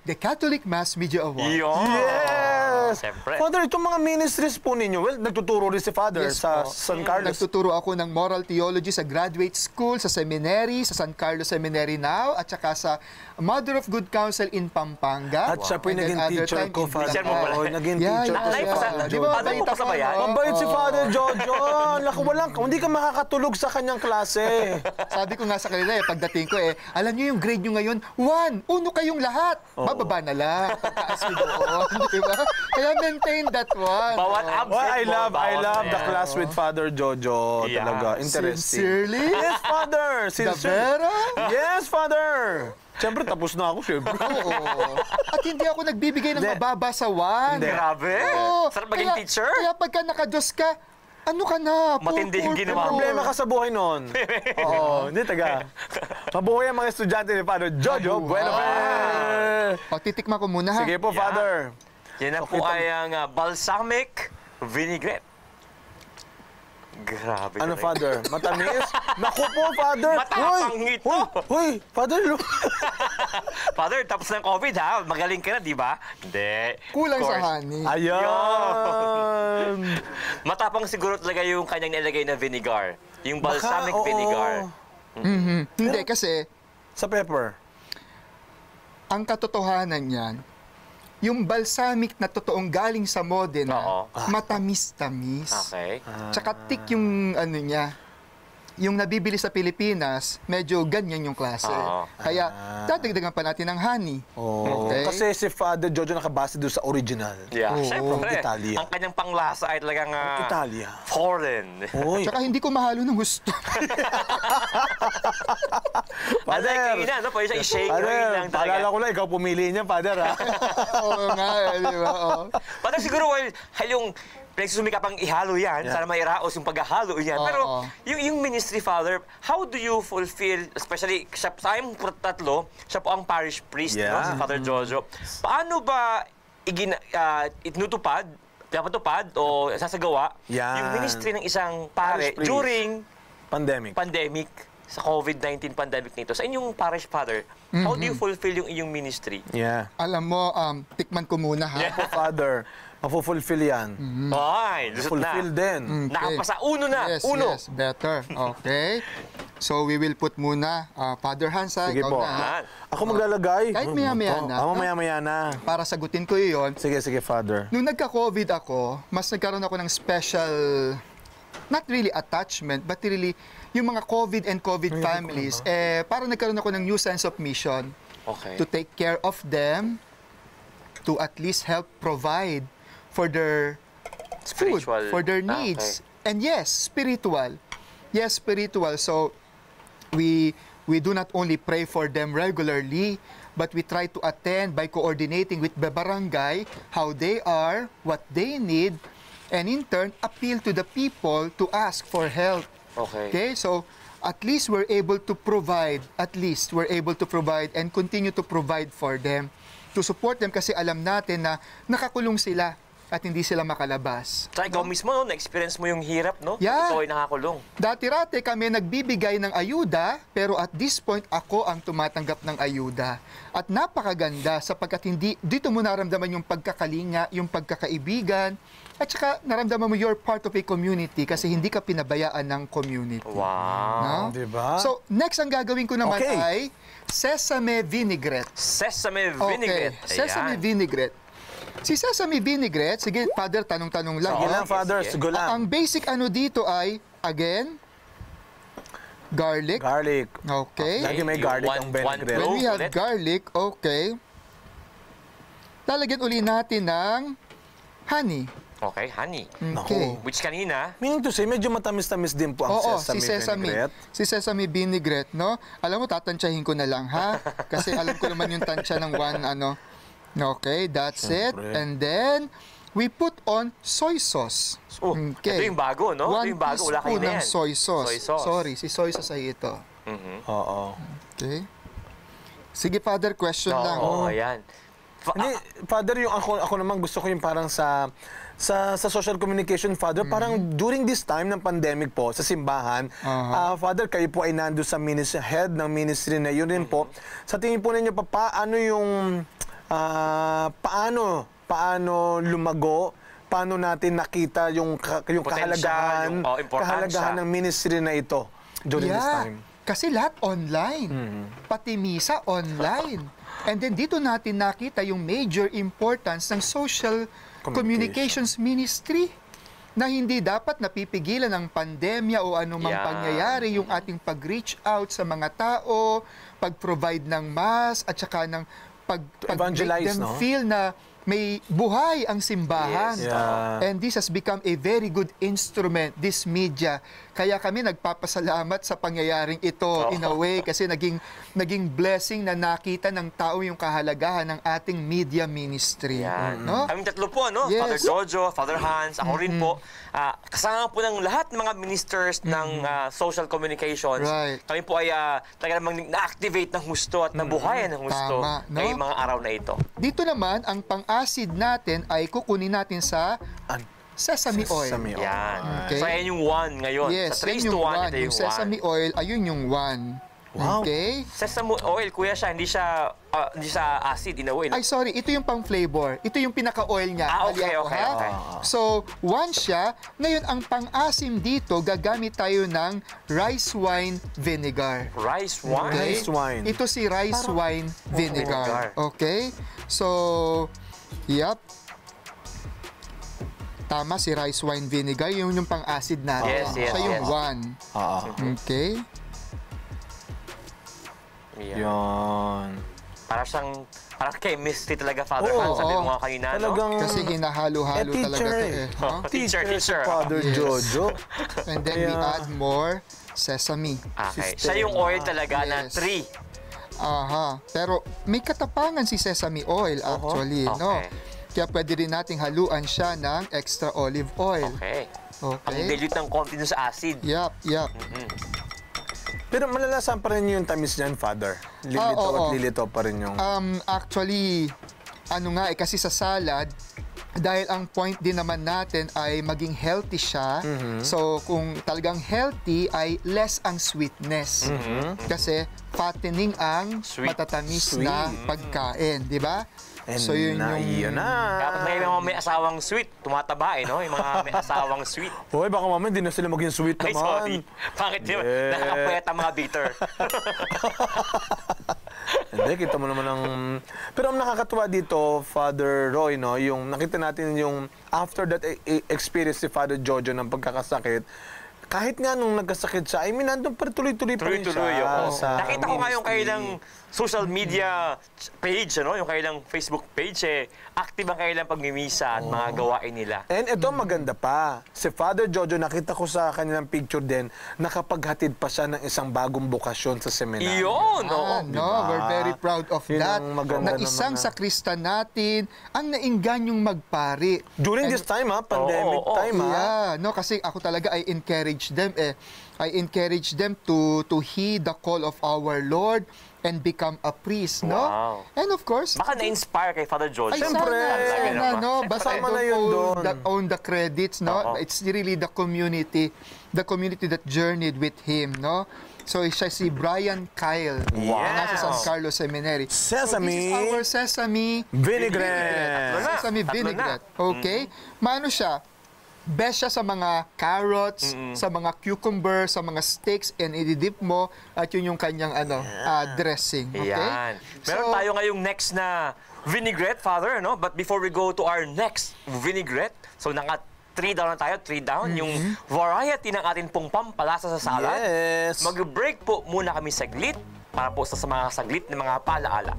The Catholic Mass Media Award. Yun. Yes! Siyempre. Father, itong mga ministries po ninyo, well, nagtuturo rin si Father Yes sa po. San Carlos. Nagtuturo ako ng moral theology sa graduate school, sa seminary, sa San Carlos Seminary now, at saka sa Mother of Good Counsel in Pampanga. At siya po yung naging teacher time ko, Father. Teacher mo pala. Oo, naging Yeah, teacher Life yeah. sa- Di ba. Father mo pa sa bayan? Mabait si. Father Jojo. Naku, walang, hindi ka makakatulog sa kanyang klase. Sabi ko nga sa kanila eh, pagdating ko eh, alam niyo yung grade nyo ngayon, one, uno kayong lahat. Bababa na lang. Pagkaas nyo doon, di ba? Kaya maintain that one. Bawat absent Well, I mo, love, I love the class with Father Jojo. Yeah. Talaga, interesting. Sincerely? Yes, Father. The Sincere. Vera? Yes, Father. Siyempre, tapos na ako, siyempre. Oo. At hindi ako nagbibigay ng Hindi. mababa sa one. Hindi. Grabe. Oo. Sarap maging Kaya- teacher. Kaya pagka nakados ka, ano ka na? Poor, Matindi yung poor, ginawa poor. Problema ka sa buhay noon. Oo, hindi taga. Mabuhay ang mga estudyante ni Father Jojo. Bueno, eh. O, titikman ko muna ha. Sige po, Yeah. Father. Yan na po ay ang ah, balsamic vinaigrette. Grabe. Ano. Father? Matamis? Naku po, Father. Matapang Hoy! ito. Hoy! Hoy! Father, look. Father, tapos ng COVID ha, magaling ka na, di ba? Hindi. Kulang sa honey. Ayan! Matapang siguro talaga yung kanyang nilagay na vinegar. Yung Baka, balsamic oo. vinegar. Mhm. Hindi, kasi Sa pepper. ang katotohanan niyan, yung balsamic na totoong galing sa Modena, matamis-tamis. Okay. Tsaka thick yung ano niya. Yung nabibili sa Pilipinas, medyo ganyan yung klase. Oo. Kaya, dadagdagan pa natin ng honey. Oh, Okay. Kasi si Father Jojo nakabase doon sa original. Yeah, Oo. syempre. Italia. Ang kanyang panglasa ay talagang ah, Italia. foreign. Hoy, Tsaka hindi ko mahalo ng gusto. Father. Unlike ina, no? Pwede siya i-shake Father, lang talaga. paalala ko lang, ikaw pumili niya, Father, ha? Oo nga, eh, di ba? Oo. Parang siguro, well, yung pinagsusumika pang ihalo yan, sana mairaos yung paghahalo yan. Oo. Pero yung, yung ministry father, how do you fulfill, especially siya, sa aming tatlo, siya po ang parish priest, no, Yeah. si Father Jojo. Paano ba igina, ah, itnutupad, pinapatupad o sasagawa Yan. yung ministry ng isang pare during Pandemic. pandemic, sa COVID-19 pandemic nito, sa inyong parish father, how do you fulfill yung inyong ministry? Yeah. Alam mo, um, tikman ko muna ha. Yeah. Po, Father, mafulfill yan. Ay, lusot na. Fulfill din. Okay. Nakapasa uno na, Yes, uno. yes, better. Okay. So we will put muna, uh, Father Hans, ha, Sige po. na, ha? Ako maglalagay. Kahit maya-maya na. Ako maya-maya na. para sagutin ko iyon. Sige, sige, Father. Nung nagka-COVID ako, mas nagkaroon ako ng special, not really attachment, but really, yung mga COVID and COVID families, eh, parang nagkaroon ako ng new sense of mission Okay. to take care of them, to at least help provide for their food, Spiritual. for their Ah, needs. And yes, spiritual. Yes, spiritual. So we we do not only pray for them regularly, but we try to attend by coordinating with the barangay how they are, what they need, and in turn appeal to the people to ask for help. Okay. Okay, so at least we're able to provide, at least we're able to provide and continue to provide for them, to support them kasi alam natin na nakakulong sila. At hindi sila makalabas. Tsaka ikaw mismo, no, na-experience mo yung hirap, no? Yeah. Ikaw ay nakakulong. Dati-rati kami nagbibigay ng ayuda, pero at this point ako ang tumatanggap ng ayuda. At napakaganda sapagkat hindi dito mo naramdaman yung pagkakalinga, yung pagkakaibigan, at saka naramdaman mo you're part of a community kasi hindi ka pinabayaan ng community. Wow. No? Diba? So, next ang gagawin ko naman Okay. ay sesame vinaigrette. Sesame Okay, vinaigrette. sesame Ayan. vinaigrette. Si sesame vinaigrette, sige, Father, tanong-tanong lang. Sige lang, Father. Sige. Sige lang. Ang basic ano dito ay, again, garlic. Garlic. Okay. Lagi may garlic ang vinaigrette. When we have garlic, okay. Lalagyan uli natin ng honey. Okay, honey. Okay. Which kanina, Meaning to say, medyo matamis-tamis din po ang Oo, sesame, si sesame. vinaigrette. Si sesame vinaigrette, no? Alam mo, tatantyahin ko na lang, ha? Kasi alam ko naman yung tansya ng one, ano. Okay, that's it. Siyempre. And then, we put on soy sauce. Oh, ito yung bago, no? Ito One yung bago, wala kayo teaspoon na ng yan. soy sauce. Soy sauce. Sorry, si soy sauce ay ito. Mhm. Oo. Okay. Sige, Father, question Oo, lang. oo, ayan. Fa- Hindi, Father, yung ako, ako naman gusto ko yung parang sa sa sa social communication, Father, parang during this time ng pandemic po, sa simbahan, ah, Father, kayo po ay nando sa ministry, head ng ministry na yun rin po. Sa tingin po ninyo, pa, paano yung, ah, paano, paano lumago, paano natin nakita yung, ka- yung Potential, kahalagahan, yung, oh, kahalagahan ng ministry na ito during this time? Kasi lahat online. Mm-hmm. Pati misa online. And then dito natin nakita yung major importance ng social Communication. communications ministry na hindi dapat napipigilan ng pandemya o anumang Yeah. pangyayari yung ating pag-reach out sa mga tao, pag-provide ng mass at saka ng pag, pag make evangelize, them no? feel na may buhay ang simbahan. Yes. Yeah. And this has become a very good instrument, this media. Kaya kami nagpapasalamat sa pangyayaring ito in a way kasi naging naging blessing na nakita ng tao yung kahalagahan ng ating media ministry. Yan. No? Kaming tatlo po, ano? Yes. Father Jojo, Father Hans, ako rin po. Ah, kasama po ng lahat ng mga ministers ng ah, social communications. Right. Kami po ay ah, talaga namang na-activate ng husto at nabuhayan ng husto Tama, no? ngayong mga araw na ito. Dito naman, ang pang-acid natin ay kukunin natin sa An- sesame oil. Sesame oil. Yan. Okay. So, ayan yung one ngayon. Yes, Sa 3 yan to yung 1, one. ito Yung yung sesame one. oil, ayun yung one. Wow. Okay? Sesame oil, kuya siya, hindi siya, ah, hindi siya acid in a way. Ay, sorry. Ito yung pang-flavor. Ito yung pinaka-oil niya. Ah, okay, ako, okay, ha? okay. So, one siya. Ngayon, ang pang-asim dito, gagamit tayo ng rice wine vinegar. Rice wine. Okay? Rice wine. Ito si rice wine vinegar. vinegar. Okay? So, yep. Tama si rice wine vinegar. Yun yung pang-acid natin. Yes, yes, Siya yung yes. one. Oo. Okay? Yan. Yun. Para siyang, parang chemistry talaga, Father Oo, Hans. Sabi oo. mo nga no? Talagang... Kasi hinahalo-halo Eh, talaga teacher ito eh. eh. no? Teacher, teacher. Si Father Yes. Jojo. And then we Kaya- add more sesame. Okay. Siya yung oil talaga na Yes. 3. Aha. Pero may katapangan si sesame oil actually, no? Okay. Kaya pwede rin nating haluan siya ng extra olive oil. Okay. Ang Okay. dilute ng konti sa acid. Yup, yup. Pero malalasan pa rin yung tamis niyan, Father. Lilito Ah, oo. at lilito pa rin yung... Um, actually, ano nga eh, kasi sa salad, dahil ang point din naman natin ay maging healthy siya. Mm-hmm. So, kung talagang healthy, ay less ang sweetness. Kasi fattening ang. Sweet. matatamis Sweet. na pagkain, di ba? And so, yun na, yung... yun na. Dapat may mga may asawang sweet. Tumataba eh, no? Yung mga may asawang sweet. Hoy, baka mamaya hindi na sila maging sweet Ay, naman. sorry. Bakit? Yeah. Nakakapayat ang mga bitter. Hindi, kita mo naman ang... Pero ang nakakatuwa dito, Father Roy, no, yung nakita natin yung after that e- e- experience ni Father Jojo ng pagkakasakit, kahit nga nung nagkasakit siya, I mean, nandun pa rin tuloy-tuloy pa rin Tuloy-tuloy. siya oo. sa Nakita ko nga yung ministry. Social media page, ano? yung kailang Facebook page, eh, active ang kailang pagmimisa at mga gawain nila. And ito maganda pa. Si Father Jojo, nakita ko sa kanilang picture din, nakapaghatid pa siya ng isang bagong bukasyon sa seminaryo. Iyon! oo. Ah, no, Diba? we're very proud of Yun that. ang maganda Na isang naman, ah. sakristan natin ang naingganyong magpari. During this time, ha? Pandemic Oo, oo, time, ha? Yeah, no, kasi ako talaga ay encourage encourage them eh I encourage them to to heed the call of our Lord and become a priest, no? Wow. And of course, Baka na-inspire kay Father George. ay, Siyempre. sana, no? Basta Kasama don't na yun own doon. the, own the credits, no? Oo. It's really the community, the community that journeyed with him, no? So, siya si Brian Kyle. Wow. na Nasa San Carlos Seminary. Sesame. So, this is our sesame Vinaigrette. Sesame vinaigrette. na. Okay? Maano siya? Best siya sa mga carrots, sa mga cucumber, sa mga steaks, and ididip mo at yun yung kanyang ano, ah, dressing. Okay? Yan. Meron So, tayo ngayong next na vinaigrette, Father, no? But before we go to our next vinaigrette, so naka 3 down na tayo, 3 down, yung variety ng ating pong pampalasa sa salad. Yes. Mag-break po muna kami saglit para po sa mga saglit na mga paalaala.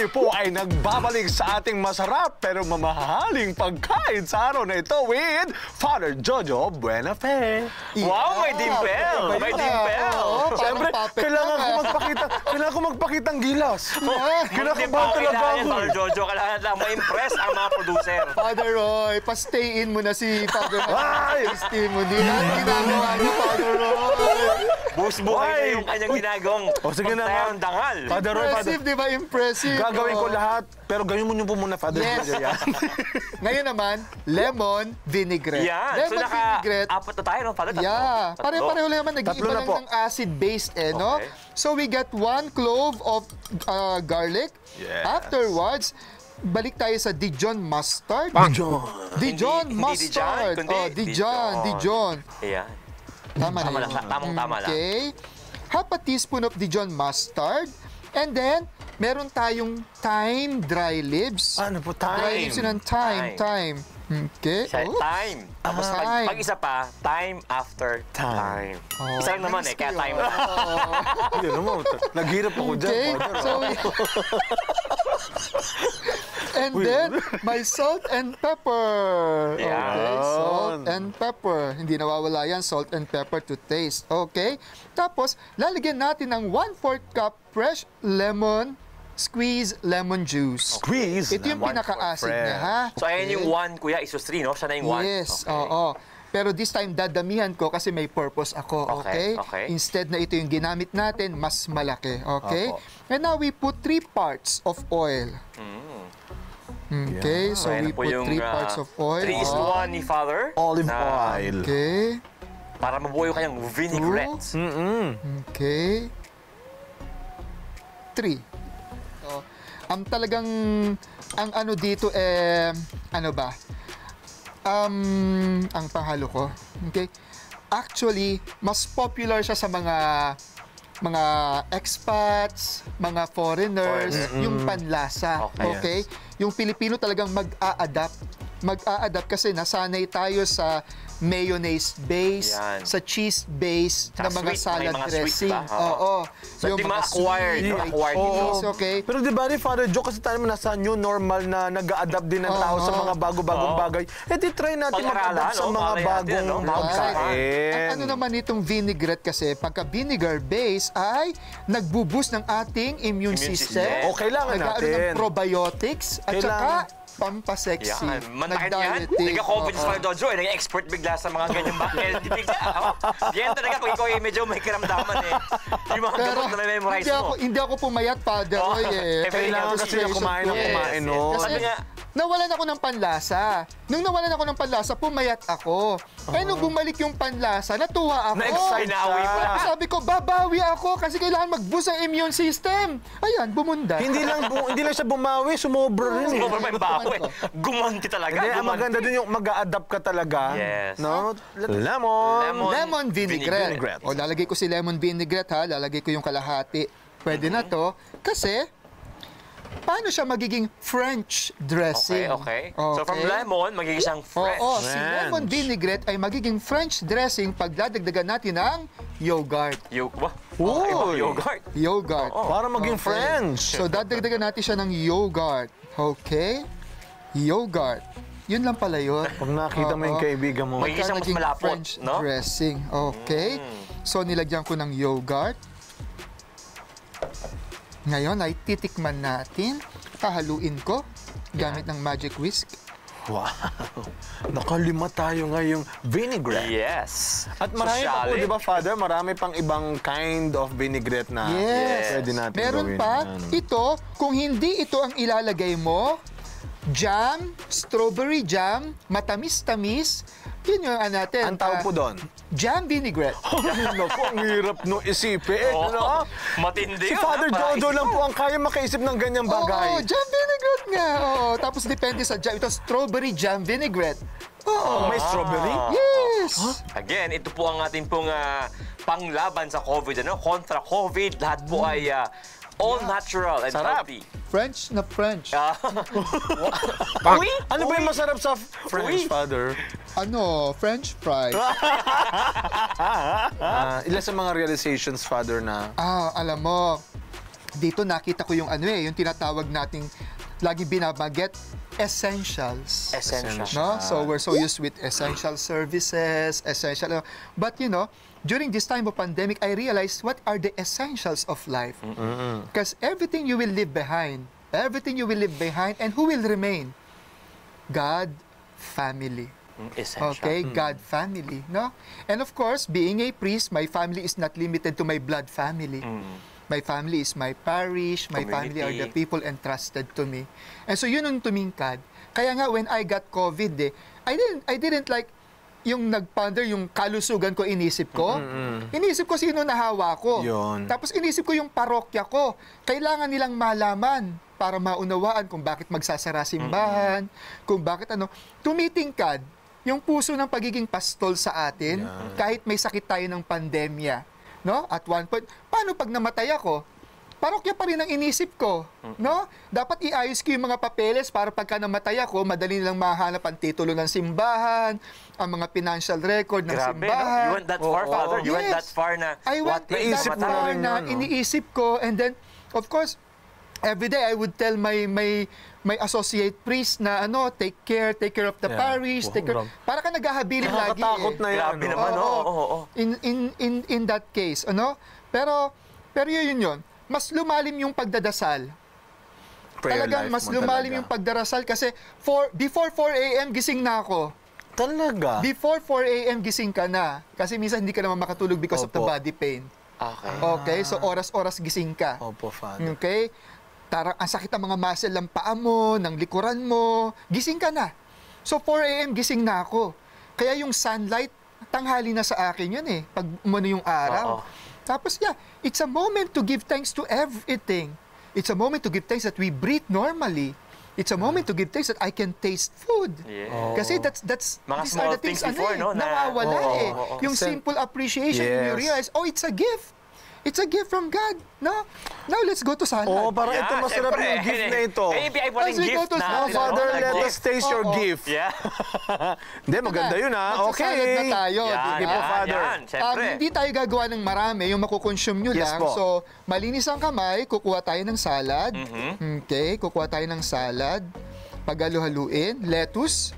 Tayo po ay nagbabalik sa ating masarap pero mamahaling pagkain sa araw na ito with Father Jojo Buenafe. Wow, may dimpel! May dimpel! Parang Siyempre, kailangan lang, ko ah. magpakita, kailangan ko magpakitang gilas. Kinakabahan Hindi pa talaga kailangan, ako. Father Jojo. Kailangan lang ma-impress ang mga producer. Father Roy, pa-stay in mo na si Father Roy. Ay! Stay mo din. Ang ginagawa niyo, Father Roy. Buhos-buhay Why? na yung kanyang ginagawang O, sige na nga. dangal. Father Roy, Impressive, di ba? Impressive. Gagawin ko lahat, pero gawin mo niyo po muna, Father Yes. Yan. Ngayon naman, lemon vinaigrette. Yan. Lemon So, naka-apat na tayo, no, Father? Tatlo. Yeah, pare-pareho lang naman. Nag-iiba na lang po. ng acid-based eh, no? Okay. So we got one clove of uh, garlic. Yes. Afterwards, balik tayo sa Dijon mustard. John. Dijon Hindi- hindi mustard. Dijon, kundi oh, Dijon, Dijon. Dijon. Ayan. Tama na Tama yun. lang, tamang-tama lang. Okay. Half a teaspoon of Dijon mustard. And then, meron tayong thyme dry leaves. Ano po, Dry time? leaves yun ang thyme, thyme. Okay. Siya, Oh. time. Tapos Ah. pag, Time. pag isa pa, time after time. Time. Oh, Isa lang naman eh, kaya time. Hindi naman. Naghirap ako dyan, Okay, Father. so and then, my salt and pepper. Okay, Yan. salt and pepper. Hindi nawawala yan, salt and pepper to taste. Okay? Tapos, lalagyan natin ng 1/4 cup fresh lemon squeeze lemon juice. Squeeze. Ito yung One pinaka-acid niya, ha? So, ayan yung Okay? one, kuya, isos three, no? Siya na yung one. Yes, Okay. oo. Pero this time, dadamihan ko kasi may purpose ako, okay? Okay, okay. Instead na ito yung ginamit natin, mas malaki, okay? Opo. And now, we put three parts of oil. Okay, so Ayan we put yung three ah, parts of oil. three is Oh, one ni Father. Olive na- oil. Okay, Para mabuo yung kanyang vinaigrette. Mm-mm. okay. Three. Ang talagang, ang ano dito, eh, ano ba? Um, ang panghalo ko. Okay? Actually, mas popular siya sa mga mga expats, mga foreigners, yung panlasa. Okay. Okay? Yung Pilipino talagang mag-a-adapt. Mag-a-adapt kasi nasanay tayo sa mayonnaise base, Yan. sa cheese base Tsaka na mga sweet, salad may mga sweet dressing. ba? Oo. Oo. So, di ma-acquired, sweet, ma-acquired may dito. cheese, okay? Pero di ba ni Father Joe, kasi tayo naman nasa new normal na nag-a-adapt din ng tao sa mga bago-bagong Oo. bagay. Eh di try natin Pag-aralan, mag-adapt sa no? mga Malay natin, bagong no? Right. pagkain. Ano naman itong vinaigrette kasi, pagka vinegar base ay nagbo-boost ng ating immune, Immune system. system. O, kailangan Nag-aaroon ng natin. probiotics at Kailangan. saka pampasexy. Yan, mantakin yan. Sa mga dojo, eh. Nagka-expert bigla sa mga ganyan ba? Healthy bigla. Oh. Yan talaga, pag ikaw ay medyo may kiramdaman eh. Yung mga Pero na memorize hindi mo. ako, hindi ako pumayat, Father. Roy eh. Eh, Kailangan kasi Situation kumain ng kumain Yes, yes. Kasi nawalan ako ng panlasa. Nung nawalan ako ng panlasa, pumayat ako. Eh nung bumalik yung panlasa, natuwa ako. Na-excite Pinawi mo na. Sabi ko, babawi ako kasi kailangan mag-boost ang immune system. Ayan, bumunda. Hindi lang bu- hindi lang siya bumawi, sumobra rin eh. Sumobra pa yung eh. Gumanti talaga. Hindi, ang maganda dun yung mag-a-adapt ka talaga. Yes. No? Lemon. Lemon. Lemon vinaigrette. vinaigrette. O, lalagay ko si lemon vinaigrette ha. Lalagay ko yung kalahati. Pwede na to. Kasi, paano siya magiging French dressing? Okay, okay. So from lemon, magiging siyang fresh. Oo, si French. lemon vinaigrette ay magiging French dressing pag dadagdagan natin ng yogurt. Yog ba? Uy. ibang yogurt. Yogurt. Oo. Para maging Okay. French. So, dadagdagan natin siya ng yogurt. Okay? Yogurt. Yun lang pala yun. Pag nakita mo yung kaibigan mo, May- isang mas malapot, French no? dressing. Okay? Mm. So, nilagyan ko ng yogurt. Ngayon ay titikman natin. Kahaluin ko gamit ng magic whisk. Wow. Nakalima tayo ngayong vinaigrette. Yes. At marami pa po, di ba, Father? Marami pang ibang kind of vinaigrette na Yes. pwede natin Meron gawin. pa, Ano. ito, kung hindi ito ang ilalagay mo, jam, strawberry jam, matamis-tamis, yun yung ano natin. Ang tawag ah, po doon? Jam vinaigrette. Naku, ang hirap nung isipin. Oo. Ano? Matindi Si Father ha? Jojo lang po ang kaya makaisip ng ganyang Oo, bagay. jam vinaigrette nga. Oo, tapos depende sa jam. Ito, strawberry jam vinaigrette. Oo. May strawberry? Yes! Again, ito po ang ating pong ah, panglaban sa COVID, ano? Kontra COVID. Lahat po ay ah, all natural and Sarap. healthy. French na French. Ah, Uy! Ano ba yung masarap sa French, Uy. Father? Ano? French fries. Ah, ilan sa mga realizations, Father, na Ah, alam mo, dito nakita ko yung ano eh, yung tinatawag nating lagi binabaget, essentials. Essential. No? So we're so used with essential services, essential. But you know, during this time of pandemic, I realized what are the essentials of life. Because everything you will leave behind, everything you will leave behind, and who will remain? God, family. Mm, Essential. Okay, God family, no? And of course, being a priest, my family is not limited to my blood family. My family is my parish, my family are the Community. people entrusted to me. And so yun ang tumingkad. Kaya nga when I got COVID eh, I didn't I didn't like yung nagponder yung kalusugan ko inisip ko. Inisip ko sino nahawa ko. Yun. Tapos inisip ko yung parokya ko. Kailangan nilang malaman para maunawaan kung bakit magsasara simbahan, kung bakit ano. Tumitingkad yung puso ng pagiging pastol sa atin kahit may sakit tayo ng pandemya. No? At one point, paano pag namatay ako? Parokya pa rin ang inisip ko, no? Dapat iayos ko yung mga papeles para pagka namatay ako, madali nilang mahanap ang titulo ng simbahan, ang mga financial record ng Grabe, no? simbahan. You went that far, Oo. Father? You went Yes. that far na I what went Naisip that na far na yun, no? iniisip ko and then of course every day I would tell my my my associate priest na ano take care take care of the Yeah. parish take care Wow, para ka naghahabilin lagi nakakatakot eh. na yan. Grabe no? naman, Oo, oo, oo, oo. in in in in that case ano pero pero yun yun mas lumalim yung pagdadasal Prayer talagang mas mo lumalim talaga. yung pagdarasal kasi for before 4 a.m. gising na ako Talaga? before 4 a.m. gising ka na kasi minsan hindi ka naman makatulog because of the Opo. body pain Okay. Okay, so oras-oras gising ka. Opo, Father. Okay? Tarang ang sakit ng mga muscle ng paa mo, ng likuran mo, gising ka na. So 4 a.m. gising na ako. Kaya yung sunlight, tanghali na sa akin yun eh, pag umano yung araw. Oo. Tapos yeah, it's a moment to give thanks to everything. It's a moment to give thanks that we breathe normally. It's a moment to give thanks that I can taste food. Yeah. Kasi that's that's Mga these are the things, things before, ano, no, eh, na- nawawala Oo, eh. oo, oo. Yung Sen- simple appreciation, you Yes. realize, oh, it's a gift. It's a gift from God. No? Now let's go to salad. Oo, parang ito Yeah, masarap syempre. yung gift na ito. Eh, rin we go gift to na. salad, Oh, Father, Like let us taste your Oo. gift. Yeah. Hindi, maganda yun ha. Magsasalad Okay. na tayo, Yan, di ba? po, yan, Father. yan. Um, hindi tayo gagawa ng marami, yung makukonsume nyo Yes lang. po. So, malinis ang kamay, kukuha tayo ng salad. Mm-hmm. Okay, kukuha tayo ng salad. Paghalu-haluin, lettuce.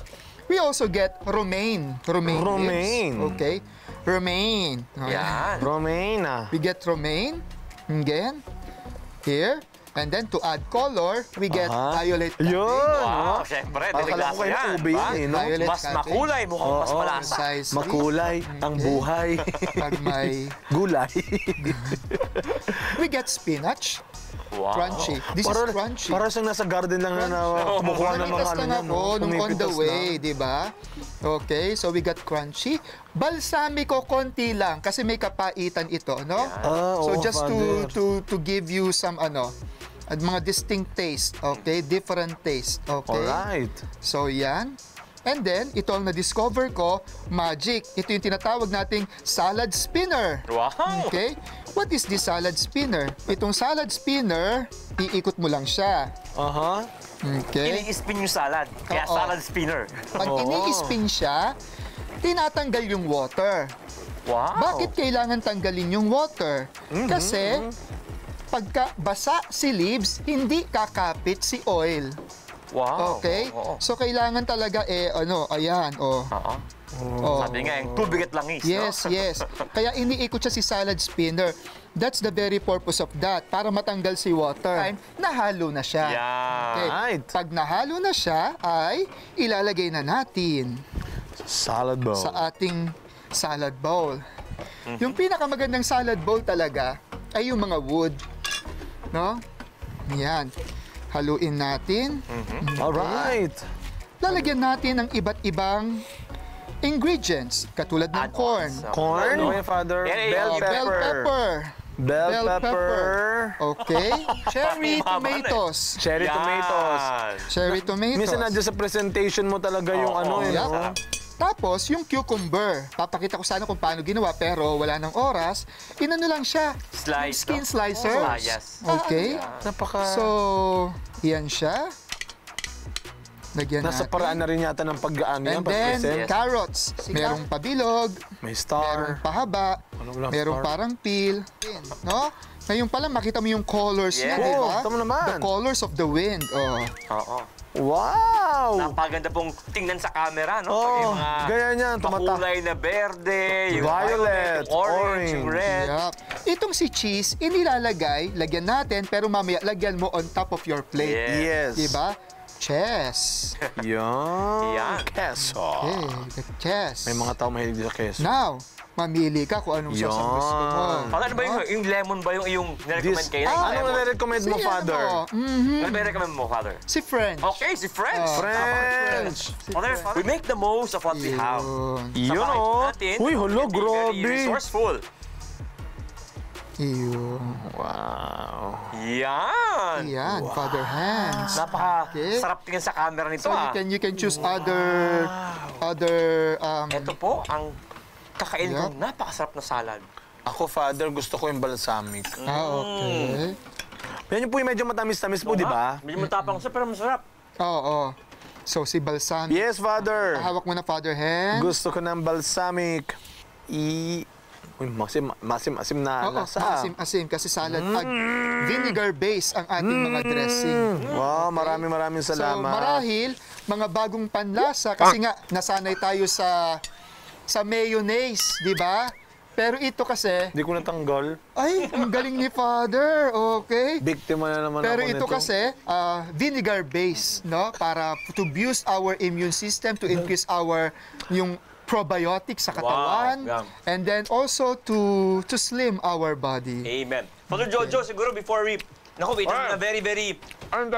We also get romaine. Romaine. leaves. Romaine. Okay. Romaine. Oh, Yan. Romana. We get romaine. Again. Here. And then to add color, we get Aha. violet. Yun. Wow, oh. syempre, Akala ko kayo yan. ube ba? yan eh, no? Violet Mas cabbage. makulay, mukhang mas Oo. malasa. Precisely. Makulay ang buhay. Pag may... Gulay. We get spinach. Wow. Crunchy. This para, is crunchy. Para siyang nasa garden lang na, na kumukuha ng mga ano niya, no? nung on the way, di ba? Okay, so we got crunchy. Balsamico konti lang kasi may kapaitan ito, no? Ah, so oo, just to to to give you some ano, at mga distinct taste, okay? Different taste, okay? Alright. So yan. And then, ito ang na-discover ko, magic. Ito yung tinatawag nating salad spinner. Wow. Okay? What is this salad spinner? Itong salad spinner, iikot mo lang siya. Aha. Okay? Ini-spin yung salad. Kaya Oo. salad spinner. Pag Oo. ini-spin siya, tinatanggal yung water. Wow. Bakit kailangan tanggalin yung water? Kasi pagka basa si leaves, hindi kakapit si oil. Wow. Okay? Oo. So kailangan talaga eh ano, ayan, oh. Oo. Oh. Sabi nga, yung tubig at langis, Yes, no? yes. Kaya iniikot siya si salad spinner. That's the very purpose of that. Para matanggal si water. Nahalo na siya. Yan. Okay. Right. Pag nahalo na siya, ay ilalagay na natin Salad bowl. sa ating salad bowl. Mhm. Yung pinakamagandang salad bowl talaga ay yung mga wood. No? Yan. Haluin natin. Mhm. Alright. Lalagyan natin ng iba't ibang ingredients katulad ng Add-ons. corn. Corn, Ano? my father. Bell pepper. Bell pepper. Bell Bell pepper. Okay. Cherry eh. tomatoes. Cherry Yan. tomatoes. Cherry tomatoes. Minsan nandiyan sa presentation mo talaga yung Oo, ano eh. Yep. no? Tapos, yung cucumber. Papakita ko sana kung paano ginawa, pero wala ng oras. Inano lang siya. Slice, Skin no? slicer. Ah, yes. Okay. Napaka... So, yan siya. Lagyan nasa natin. paraan na rin yata ng pag-ano yan, And then. Yes. carrots. Merong pabilog, May merong star. pahaba, Ano merong star? parang peel. No? Ngayon pala, makita mo yung colors Yes. niya, di Oh, ba? tama naman. The colors of the wind. Oh. Oo. Wow! Napaganda pong tingnan sa camera, no? Oo, Pag yung mga ganyan yan, tumata- makulay na berde, yung Violet, yung orange, yung orange. red. Yup. Itong si cheese, inilalagay, lagyan natin, pero mamaya lagyan mo on top of your plate. Yes. Yes. Diba? Chess. Yan. Yan. Keso. Okay, the chess. May mga tao mahilig sa keso. Now, mamili ka kung anong sauce ang gusto mo. Father, ano ba yung, yung lemon ba yung iyong nirecommend kayo? ah, ano lemon? nare-recommend mo, Si father? ano, mhm, Ano ba yung recommend mo, Father? si French. Okay, si French. Oh. French. Father, we make the most of what we have. Yun. Bahay oh. natin, Uy, hala, be very grabe. resourceful. Yun. Wow. Yan. Yan, father hands. Napaka Okay. sarap tingnan sa camera nito So you ah. can you can choose other other um Ito po ang kakain Yeah. kong napakasarap na salad. Ako, father, gusto ko yung balsamic. ah okay. Yan yung po yung medyo matamis-tamis po, di ba? Medyo matapang siya pero masarap. Oo. So si balsamic. Yes, father. Hawak mo na father hand. Gusto ko ng balsamic. I... Uy, masim, masim, masim na Oo, lasa. asim-asim kasi salad. ah, vinegar base ang ating mga dressing. Wow, maraming maraming So salamat. marahil mga bagong panlasa kasi nga nasanay tayo sa sa mayonnaise, di ba? Pero ito kasi, Hindi ko natanggal. ay, ang galing ni Father, okay? Biktima na naman Pero ako ito nito. kasi, ah, vinegar base, no? Para to boost our immune system, to increase our yung probiotics sa katawan, Wow, yeah. and then also to to slim our body. Amen. Father Jojo, siguro before we... Naku, it has been a very, very Ang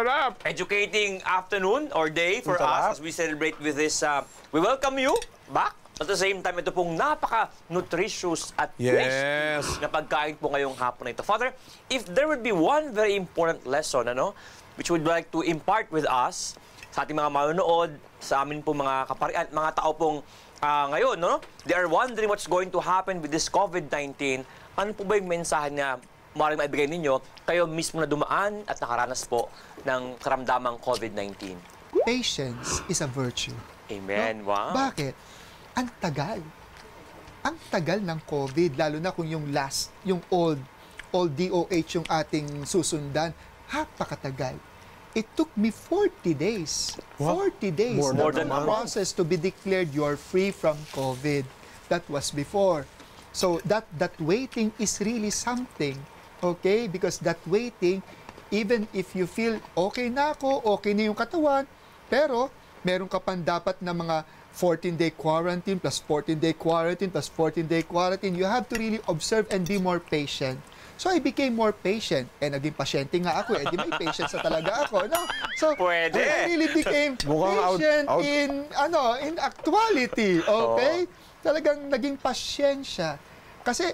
educating afternoon or day for Ang sarap. us as we celebrate with this. Uh, we welcome you back. At the same time, ito pong napaka-nutritious at Yes. rich na pagkain po ngayong hapon na ito. Father, if there would be one very important lesson, ano, which would like to impart with us, sa ating mga manonood, sa amin po mga kaparian, mga tao pong ah, ngayon, no? They are wondering what's going to happen with this COVID-19. Ano po ba yung mensahe na maaaring maibigay ninyo, kayo mismo na dumaan at nakaranas po ng karamdamang COVID-19? Patience is a virtue. Amen. Wow. Bakit? Ang tagal. Ang tagal ng COVID, lalo na kung yung last, yung old, old DOH yung ating susundan, napakatagal. It took me 40 days. 40 days More More na than a month. process to be declared you're free from COVID. That was before. So that that waiting is really something. Okay? Because that waiting, even if you feel okay na ako, okay na yung katawan, pero meron ka pang dapat na mga 14-day quarantine plus 14-day quarantine plus 14-day quarantine, you have to really observe and be more patient. So I became more patient. Eh, naging pasyente nga ako. Eh, di may patience na talaga ako. No? So, Pwede. I really became Mukhang out- patient out- in, ano, in actuality. Okay? Talagang naging pasyensya. Kasi,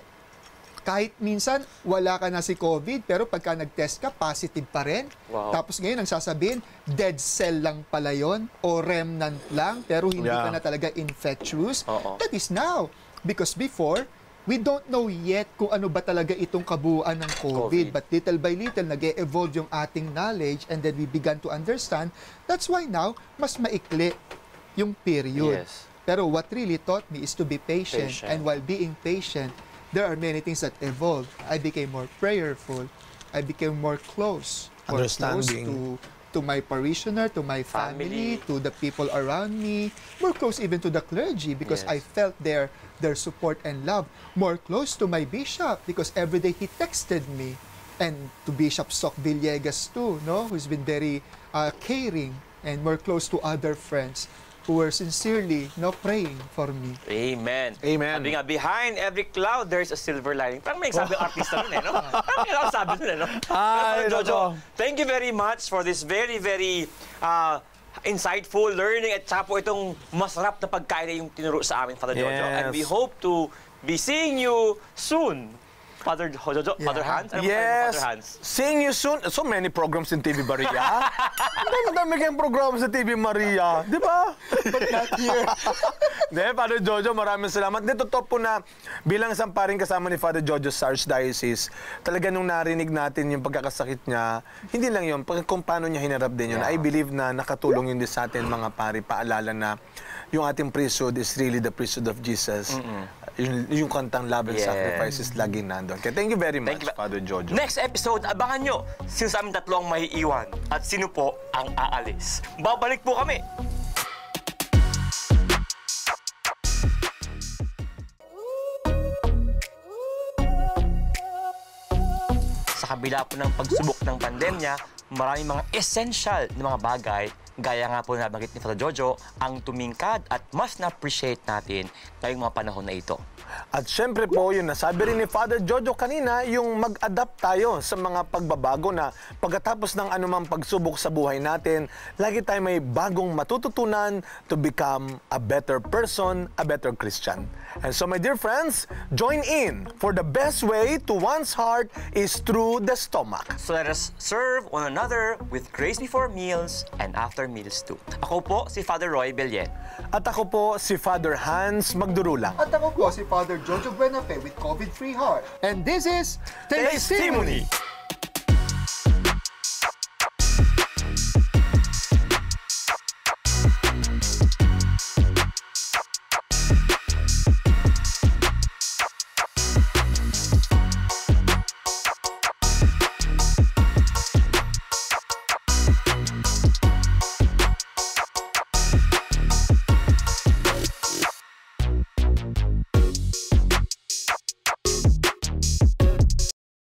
kahit minsan wala ka na si COVID, pero pagka nag-test ka, positive pa rin. Wow. Tapos ngayon, ang sasabihin, dead cell lang pala yon o remnant lang, pero hindi Yeah. ka na talaga infectious. Oo. That is now. Because before, we don't know yet kung ano ba talaga itong kabuuan ng COVID. COVID. But little by little, nag evolve yung ating knowledge and then we began to understand. That's why now, mas maikli yung period. Yes. Pero what really taught me is to be patient. Patient. And while being patient, there are many things that evolved. I became more prayerful. I became more close. More close Understanding. to, to my parishioner, to my family, Family. to the people around me, more close even to the clergy because I Yes. felt their their support and love. More close to my bishop because every day he texted me. And to Bishop Sok Villegas too, no? Who's been very uh, caring and more close to other friends who were sincerely no praying for me. Amen. Amen. Sabi nga, behind every cloud, there's a silver lining. Parang may sabi ang artista nun eh, no? Parang ang sabi nun eh, no? Ay, Pero, Jojo, thank you very much for this very, very uh, insightful learning at saka po itong masarap na pagkain na yung tinuro sa amin, Father Jojo. Yes. And we hope to be seeing you soon. Father Jojo, Father Yeah. Hans? Ano Yes. Father Hans? Seeing you soon. So many programs in TV Maria. Ang dami kayong programs sa TV Maria. Di ba? But not here. Hindi, Father Jojo, maraming salamat. Hindi, totoo po na bilang isang paring kasama ni Father Jojo sa Archdiocese, talaga nung narinig natin yung pagkakasakit niya, hindi lang yun, pag, kung paano niya hinarap din yun. I believe na nakatulong yun din sa atin mga pari, paalala na yung ating priesthood is really the priesthood of Jesus. Yung, yung kantang love and Yes. sacrifice is laging nandun. Kaya thank you very much, you. Father Jojo. Next episode, abangan nyo sino sa aming tatlo ang maiiwan at sino po ang aalis. Babalik po kami. Sa kabila po ng pagsubok ng pandemya, maraming mga essential na mga bagay gaya nga po nabanggit ni Father Jojo, ang tumingkad at mas na-appreciate natin ngayong mga panahon na ito. At syempre po, yun nasabi rin ni Father Jojo kanina, yung mag-adapt tayo sa mga pagbabago na pagkatapos ng anumang pagsubok sa buhay natin, lagi tayo may bagong matututunan to become a better person, a better Christian. And so my dear friends, join in for the best way to one's heart is through the stomach. So let us serve one another with grace before meals and after meals too. Ako po si Father Roy Belien. At ako po si Father Hans Magdurulang. At ako po si Father Jojo Buenafe with COVID-free heart. And this is Testimony.